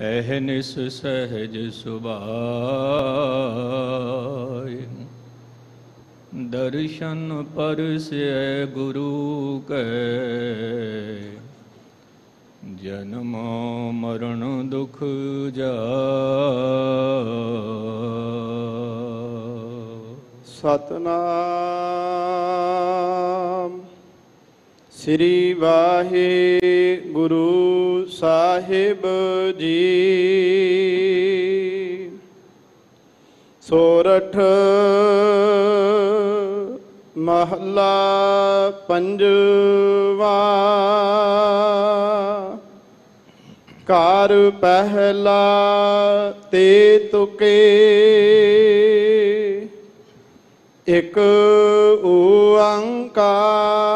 ਅਹਨਿਸ ਸਹਿਜ ਸੁਭਾਇ ਦਰਸ਼ਨ ਪਰਸੈ ਗੁਰੂ ਕੈ। ਜਨਮ ਮਰਨ ਦੁਖ ਜਾ ਸਤਨਾਮ। ਸ੍ਰੀ ਵਾਹਿਗੁਰੂ ਗੁਰੂ ਸਾਹਿਬ ਜੀ। ਸੋਰਠ ਮਹਲਾ ਪੰਜਵਾ। ਘਰ ਪਹਿਲਾ ਤੇ ਤੁਕੇ। ਇਕ ਓੰਕਾਰ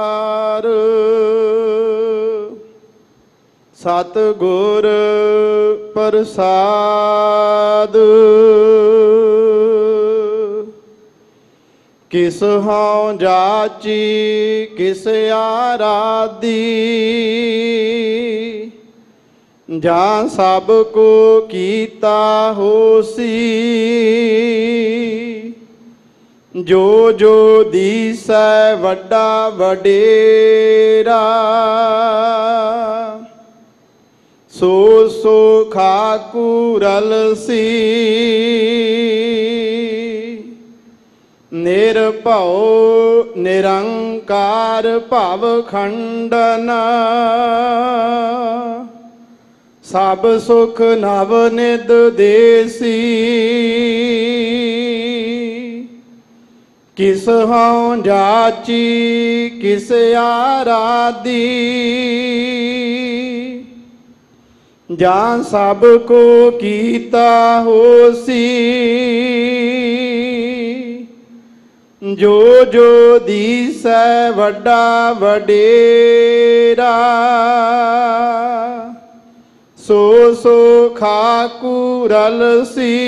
ਸਤ ਗੁਰ ਪ੍ਰਸਾਦ। ਕਿਸ ਹਉ ਜਾਚੀ, ਕਿਸ ਆਰਾਦੀ ਜਾਂ ਸਭ ਕੋ ਕੀਤਾ ਹੋਸੀ। ਜੋ ਜੋ ਦੀਸੈ ਵੱਡਾ ਵਡੇਰਾ। ਸੋ ਸੋ ਖਾਕੂ ਰਲਸੀ ਨਿਰਭਉ ਨਿਰੰਕਾਰ ਭਵ ਖੰਡਨ। ਸਭ ਸੁਖ ਨਵ ਨਿਦ ਦੇਸੀ। ਕਿਸ ਹਉ ਜਾਚੀ, ਕਿਸ ਆਰਾਦੀ ਜਾਂ ਸਭ ਕੋ ਕੀਤਾ ਹੋਸੀ ਜੋ ਜੋ ਦੀਸੈ ਵੱਡਾ ਵਡੇਰਾ, ਸੋ ਸੋ ਖਾਕੂ ਰਲਸੀ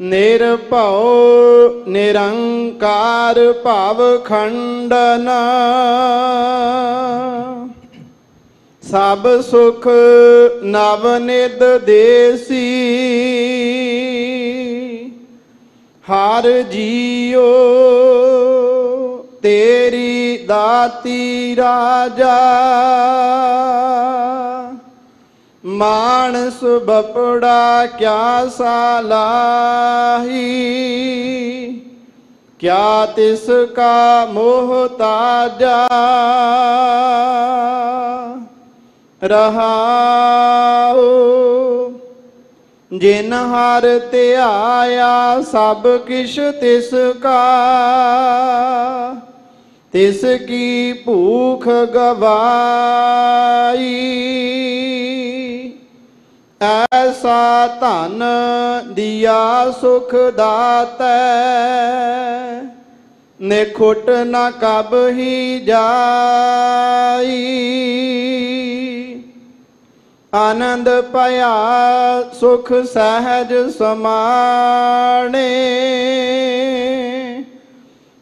ਨਿਰਭਉ ਨਿਰੰਕਾਰ ਭਾਵ ਖੰਡਨ ਸਭ ਸੁਖ ਨਵ ਨਿਦ ਦੇਸੀ। ਹਰ ਜੀਓ ਤੇਰੀ ਦਾਤੀ ਰਾਜਾ। ਮਾਨਸ ਬਪੜਾ ਕਿਆ ਸਾਲਾਹੀ। ਕਿਆ ਤਿਸ ਕਾ ਮੋਹਤਾਜਾ ਰਹਾਉ ਜਿਨ ਹਰ ਧਿਆਇਆ ਸਭ ਕਿਛ ਤਿਸ ਕਾ। ਤਿਸ ਕੀ ਭੂਖ ਗਵਾਈ। ਐਸਾ ਧਨ ਦਿਆ ਸੁਖ ਦਾਤੈ। ਨਿਖੁੱਟ ਨ ਕਬ ਹੀ ਜਾਈ। ਆਨੰਦ ਭਇਆ ਸੁਖ ਸਹਿਜ ਸਮਾਣੇ।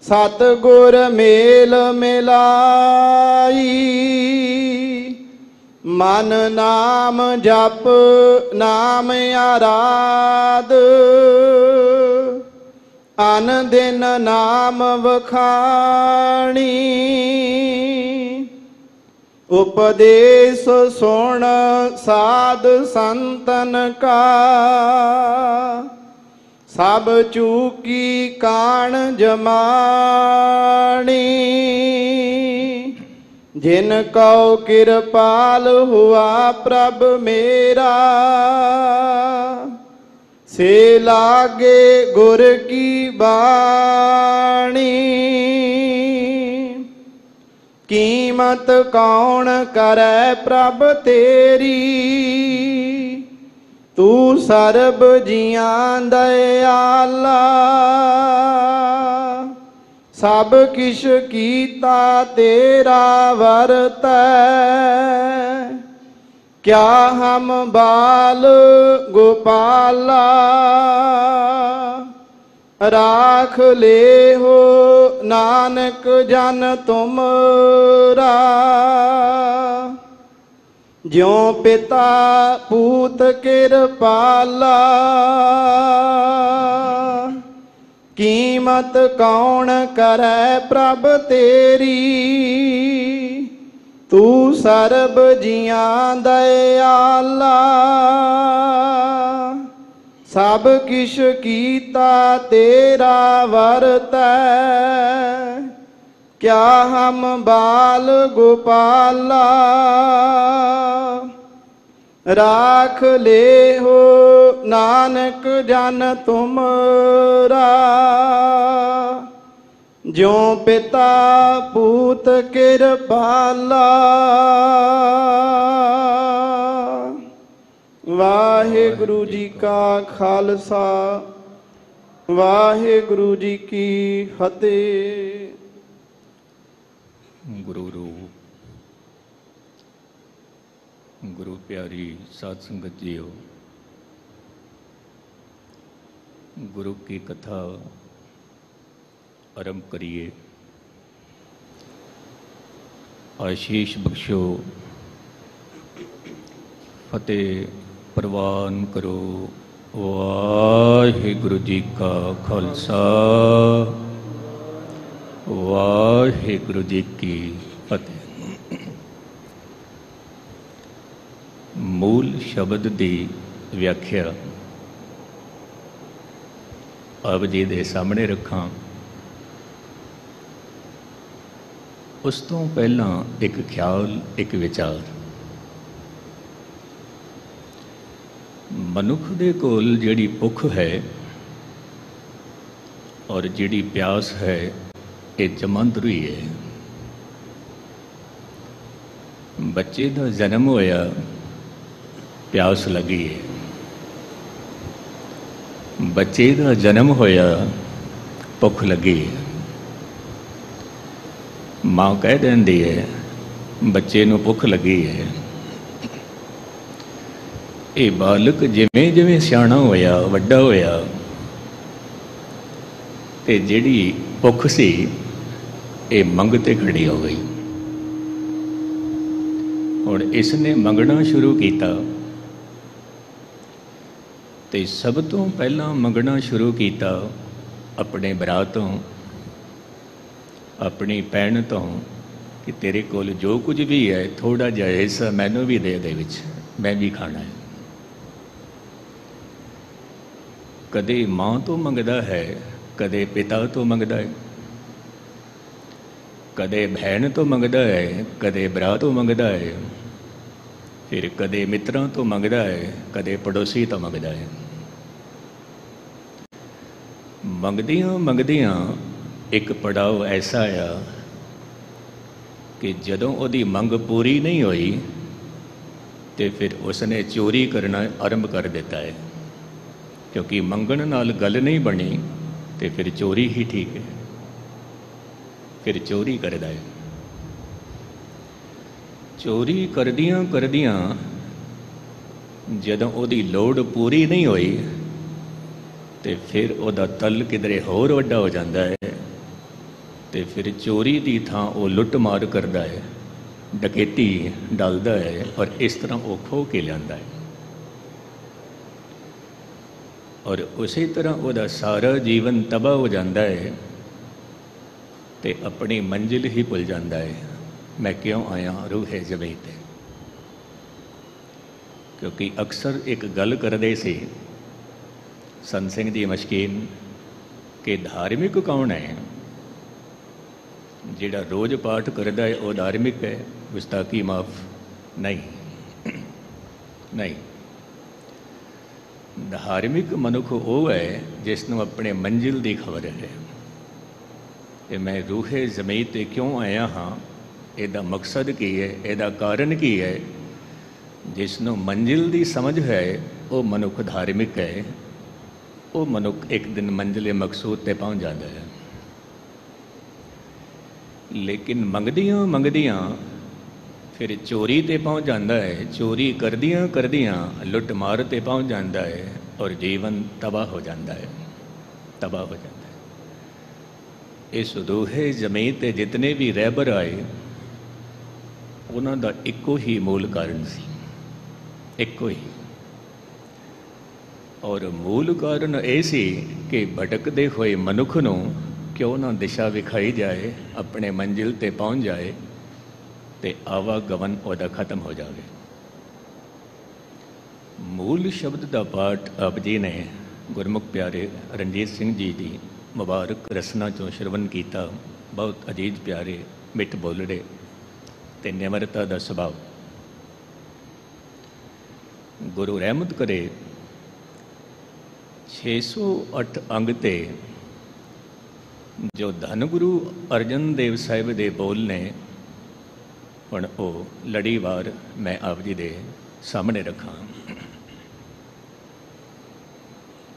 ਸਤ ਗੁਰ ਮੇਲ ਮਿਲਾਈ। ਮਨ ਨਾਮ ਜਪ, ਨਾਮ ਆਰਾਧ। ਅਨ ਦਿਨ ਨਾਮ ਵਖਾਣੀ। ਉਪਦੇਸ਼ ਸੁਣ ਸਾਧ ਸੰਤਨ ਕਾ। ਸਭ ਚੂਕੀ ਕਾਣ ਜਮਾਣੀ। ਜਿਨ ਕਉ ਕਿਰਪਾਲ ਹੁਆ ਪ੍ਰਭ ਮੇਰਾ। ਸੇ ਲਾਗੇ ਗੁਰ ਕੀ ਬਾਣੀ? ਕੀਮਤ ਕੌਣ ਕਰੈ ਪ੍ਰਭ ਤੇਰੀ? ਤੂੰ ਸਰਬ ਜੀਆਂ ਦਇਆਲਾ। ਸਭ ਕਿਛ ਕੀਤਾ ਤੇਰਾ ਵਰਤੈ। ਕਿਆ ਹਮ ਬਾਲ ਗੋਪਾਲਾ? ਰਾਖ ਲੈ ਹੋ ਨਾਨਕ ਜਨ ਤੁਮਰਾ। ਜਿਉ ਪਿਤਾ ਪੂਤ ਕਿਰਪਾਲਾ। ਕੀਮਤ ਕੌਣ ਕਰੈ ਪ੍ਰਭ ਤੇਰੀ? ਤੂੰ ਸਰਬ ਜੀਆਂ ਦਇਆਲਾ। ਸਭ ਕਿਛ ਕੀਤਾ ਤੇਰਾ ਵਰਤੈ ਕਿਆ ਹਮ ਬਾਲ ਗੋਪਾਲਾ। ਰਾਖ ਲੇ ਹੋ ਨਾਨਕ ਜਨ ਤੁਮਰਾ। ਜਿਉ ਪਿਤਾ ਪੂਤ ਕਿਰਪਾਲਾ ਵਾਹਿਗੁਰੂ ਜੀ ਕਾ ਖਾਲਸਾ, ਵਾਹਿਗੁਰੂ ਜੀ ਕੀ ਫਤਿਹ। ਗੁਰੂ ਰੂਪ, ਗੁਰੂ ਪਿਆਰੀ ਸਾਧ ਸੰਗਤ ਜੀਓ, ਗੁਰੂ ਕੀ ਕਥਾ ਆਰੰਭ ਕਰੀਏ। ਆਸ਼ੀਸ਼ ਬਖਸ਼ੋ। ਫਤਿਹ ਪ੍ਰਵਾਨ ਕਰੋ। ਵਾਹਿਗੁਰੂ ਜੀ ਕਾ ਖਾਲਸਾ। ਵਾਹਿਗੁਰੂ ਜੀ ਕੀ ਫਤਿਹ। ਮੂਲ ਸ਼ਬਦ ਦੀ ਵਿਆਖਿਆ। ਆਪ ਜੀ ਦੇ ਸਾਹਮਣੇ ਰੱਖਾਂ। ਉਸ ਤੋਂ ਪਹਿਲਾਂ ਇੱਕ ਖਿਆਲ, ਇੱਕ ਵਿਚਾਰ। ਮਨੁੱਖ ਦੇ ਕੋਲ ਜਿਹੜੀ ਭੁੱਖ ਹੈ ਔਰ ਜਿਹੜੀ ਪਿਆਸ ਹੈ, ਇਹ ਜਮੰਦਰੀ ਹੈ। ਬੱਚੇ ਦਾ ਜਨਮ ਹੋਇਆ, ਪਿਆਸ ਲੱਗੀ ਹੈ। ਬੱਚੇ ਦਾ ਜਨਮ ਹੋਇਆ, ਭੁੱਖ ਲੱਗੀ ਹੈ। ਮਾਂ ਕਹਿ ਦਿੰਦੀ ਹੈ ਬੱਚੇ ਨੂੰ ਭੁੱਖ ਲੱਗੀ ਹੈ ਇਹ ਬਾਲਕ ਜਿਵੇਂ ਜਿਵੇਂ ਸਿਆਣਾ ਹੋਇਆ, ਵੱਡਾ ਹੋਇਆ, ਤੇ ਜਿਹੜੀ ਭੁੱਖ ਸੀ, ਇਹ ਮੰਗ ਤੇ ਖੜੀ ਹੋ ਗਈ। ਹੁਣ ਇਸ ਨੇ ਮੰਗਣਾ ਸ਼ੁਰੂ ਕੀਤਾ। ਤੇ ਸਭ ਤੋਂ ਪਹਿਲਾਂ ਮੰਗਣਾ ਸ਼ੁਰੂ ਕੀਤਾ ਆਪਣੇ ਭਰਾ ਤੋਂ। ਆਪਣੀ ਭੈਣ ਤੋਂ ਕਿ ਤੇਰੇ ਕੋਲ ਜੋ ਕੁਝ ਵੀ ਹੈ ਥੋੜਾ ਜਿਹਾ ਹਿੱਸਾ ਮੈਨੂੰ ਵੀ ਦੇ ਦੇ ਵਿੱਚ, ਮੈਂ ਵੀ ਖਾਣਾ ਹੈ। ਕਦੇ ਮਾਂ ਤੋਂ ਮੰਗਦਾ ਹੈ, ਕਦੇ ਪਿਤਾ ਤੋਂ ਮੰਗਦਾ ਹੈ। ਕਦੇ ਭੈਣ ਤੋਂ ਮੰਗਦਾ ਹੈ, ਕਦੇ ਭਰਾ ਤੋਂ ਮੰਗਦਾ ਹੈ। ਫਿਰ ਕਦੇ ਮਿੱਤਰਾਂ ਤੋਂ ਮੰਗਦਾ ਹੈ, ਕਦੇ ਪੜੋਸੀ ਤੋਂ ਮੰਗਦਾ ਹੈ। ਮੰਗਦੀਆਂ ਮੰਗਦੀਆਂ ਇੱਕ ਪੜਾਅ ਐਸਾ ਆ ਕਿ ਜਦੋਂ ਉਹਦੀ ਮੰਗ ਪੂਰੀ ਨਹੀਂ ਹੋਈ ਤੇ ਫਿਰ ਉਸਨੇ ਚੋਰੀ ਕਰਨਾ ਆਰੰਭ ਕਰ ਦਿੱਤਾ ਹੈ। ਕਿਉਂਕਿ ਮੰਗਣ ਨਾਲ ਗੱਲ ਨਹੀਂ ਬਣੀ ਤੇ ਫਿਰ ਚੋਰੀ ਹੀ ਠੀਕ ਹੈ। ਫਿਰ ਚੋਰੀ ਕਰਦਾ ਹੈ। ਚੋਰੀ ਕਰਦੀਆਂ ਕਰਦੀਆਂ ਜਦੋਂ ਉਹਦੀ ਲੋੜ ਪੂਰੀ ਨਹੀਂ ਹੋਈ ਤੇ ਫਿਰ ਉਹਦਾ ਤਲ ਕਿਧਰੇ ਹੋਰ ਵੱਡਾ ਹੋ ਜਾਂਦਾ ਹੈ। ਤੇ ਫਿਰ ਚੋਰੀ ਦੀ ਥਾਂ ਉਹ ਲੁੱਟ ਮਾਰ ਕਰਦਾ ਹੈ, ਡਕੇਤੀ ਡਲਦਾ ਹੈ ਔਰ ਇਸ ਤਰ੍ਹਾਂ ਉਹ ਖੋ ਕੇ ਲਿਆਂਦਾ ਹੈ। ਔਰ ਉਸੇ ਤਰ੍ਹਾਂ ਉਹਦਾ ਸਾਰਾ ਜੀਵਨ ਤਬਾਹ ਹੋ ਜਾਂਦਾ ਹੈ ਤੇ ਆਪਣੀ ਮੰਜ਼ਿਲ ਹੀ ਭੁੱਲ ਜਾਂਦਾ ਹੈ, ਮੈਂ ਕਿਉਂ ਆਇਆ? ਰੂਹੇ ਜ਼ਮੀਨ ਤੇ। ਕਿਉਂਕਿ ਅਕਸਰ ਇੱਕ ਗੱਲ ਕਰਦੇ ਸੀ, ਸੰਤ ਸਿੰਘ ਦੀ ਮਸ਼ਕੀਨ, ਕਿ ਧਾਰਮਿਕ ਕੌਣ ਹੈ? ਜਿਹੜਾ ਰੋਜ਼ ਪਾਠ ਕਰਦਾ ਹੈ, ਉਹ ਧਾਰਮਿਕ ਹੈ ਗੁਸਤਾਖੀ ਮਾਫ? ਨਹੀਂ। ਨਹੀਂ। ਧਾਰਮਿਕ ਮਨੁੱਖ ਉਹ ਹੈ, ਜਿਸ ਨੂੰ ਆਪਣੇ ਮੰਜ਼ਿਲ ਦੀ ਖਬਰ ਹੈ। ਤੇ ਮੈਂ ਰੂਹੇ ਜ਼ਮੀਨ ਤੇ ਕਿਉਂ ਆਇਆ ਹਾਂ? ਇਹਦਾ ਮਕਸਦ ਕੀ ਹੈ? ਇਹਦਾ ਕਾਰਨ ਕੀ ਹੈ? ਜਿਸ ਨੂੰ ਮੰਜ਼ਿਲ ਦੀ ਸਮਝ ਹੈ, ਉਹ ਮਨੁੱਖ ਧਾਰਮਿਕ ਹੈ। ਉਹ ਮਨੁੱਖ ਇੱਕ ਦਿਨ ਮੰਜ਼ਿਲੇ ਮਕਸੂਦ ਤੇ ਪਹੁੰਚ ਜਾਂਦਾ ਹੈ। ਲੇਕਿਨ ਮੰਗਦੀਆਂ ਮੰਗਦੀਆਂ ਫਿਰ ਚੋਰੀ ਤੇ ਪਹੁੰਚ ਜਾਂਦਾ ਹੈ। ਚੋਰੀ ਕਰਦੀਆਂ ਕਰਦੀਆਂ ਲੁੱਟ ਮਾਰ ਤੇ ਪਹੁੰਚ ਜਾਂਦਾ ਹੈ ਔਰ ਜੀਵਨ ਤਬਾਹ ਹੋ ਜਾਂਦਾ ਹੈ। ਤਬਾਹ ਹੋ ਜਾਂਦਾ ਹੈ। ਇਸ ਦੋਹੇ ਜ਼ਮੀਨ ਤੇ ਜਿਤਨੇ ਵੀ ਰਹਿਬਰ ਆਏ, ਉਹਨਾਂ ਦਾ ਇੱਕੋ ਹੀ ਮੂਲ ਕਾਰਨ ਸੀ। ਇੱਕੋ ਹੀ। ਔਰ ਮੂਲ ਕਾਰਨ ਇਹ ਸੀ ਕਿ ਭਟਕਦੇ ਹੋਏ ਮਨੁੱਖ ਨੂੰ ਕਿਉਂ ਨਾ ਦਿਸ਼ਾ ਵਿਖਾਈ ਜਾਏ, ਆਪਣੇ ਮੰਜ਼ਿਲ ਤੇ ਪਹੁੰਚ ਜਾਏ, ਤੇ ਆਵਾਗਮਨ ਉਹਦਾ ਖਤਮ ਹੋ ਜਾਵੇ। ਮੂਲ ਸ਼ਬਦ ਦਾ ਪਾਠ ਆਪ ਜੀ ਨੇ ਗੁਰਮੁਖ ਪਿਆਰੇ ਰਣਜੀਤ ਸਿੰਘ ਜੀ ਦੀ ਮੁਬਾਰਕ ਰਸਨਾ ਚੋਂ ਸ਼ਰਵਨ ਕੀਤਾ। ਬਹੁਤ ਅਜੀਜ਼ ਪਿਆਰੇ ਮਿੱਠ ਬੋਲੜੇ ਤੇ ਨਿਮਰਤਾ ਦਾ ਸੁਭਾਅ। ਗੁਰੂ ਰਹਿਮਤ ਕਰੇ 608 ਅੰਗ ਤੇ ਜੋ ਧੰਨ ਗੁਰੂ ਅਰਜਨ ਦੇਵ ਸਾਹਿਬ ਦੇ ਬੋਲ ਨੇ, ਹੁਣ ਉਹ ਲੜੀਵਾਰ ਮੈਂ ਆਪ ਜੀ ਦੇ ਸਾਹਮਣੇ ਰੱਖਾਂ।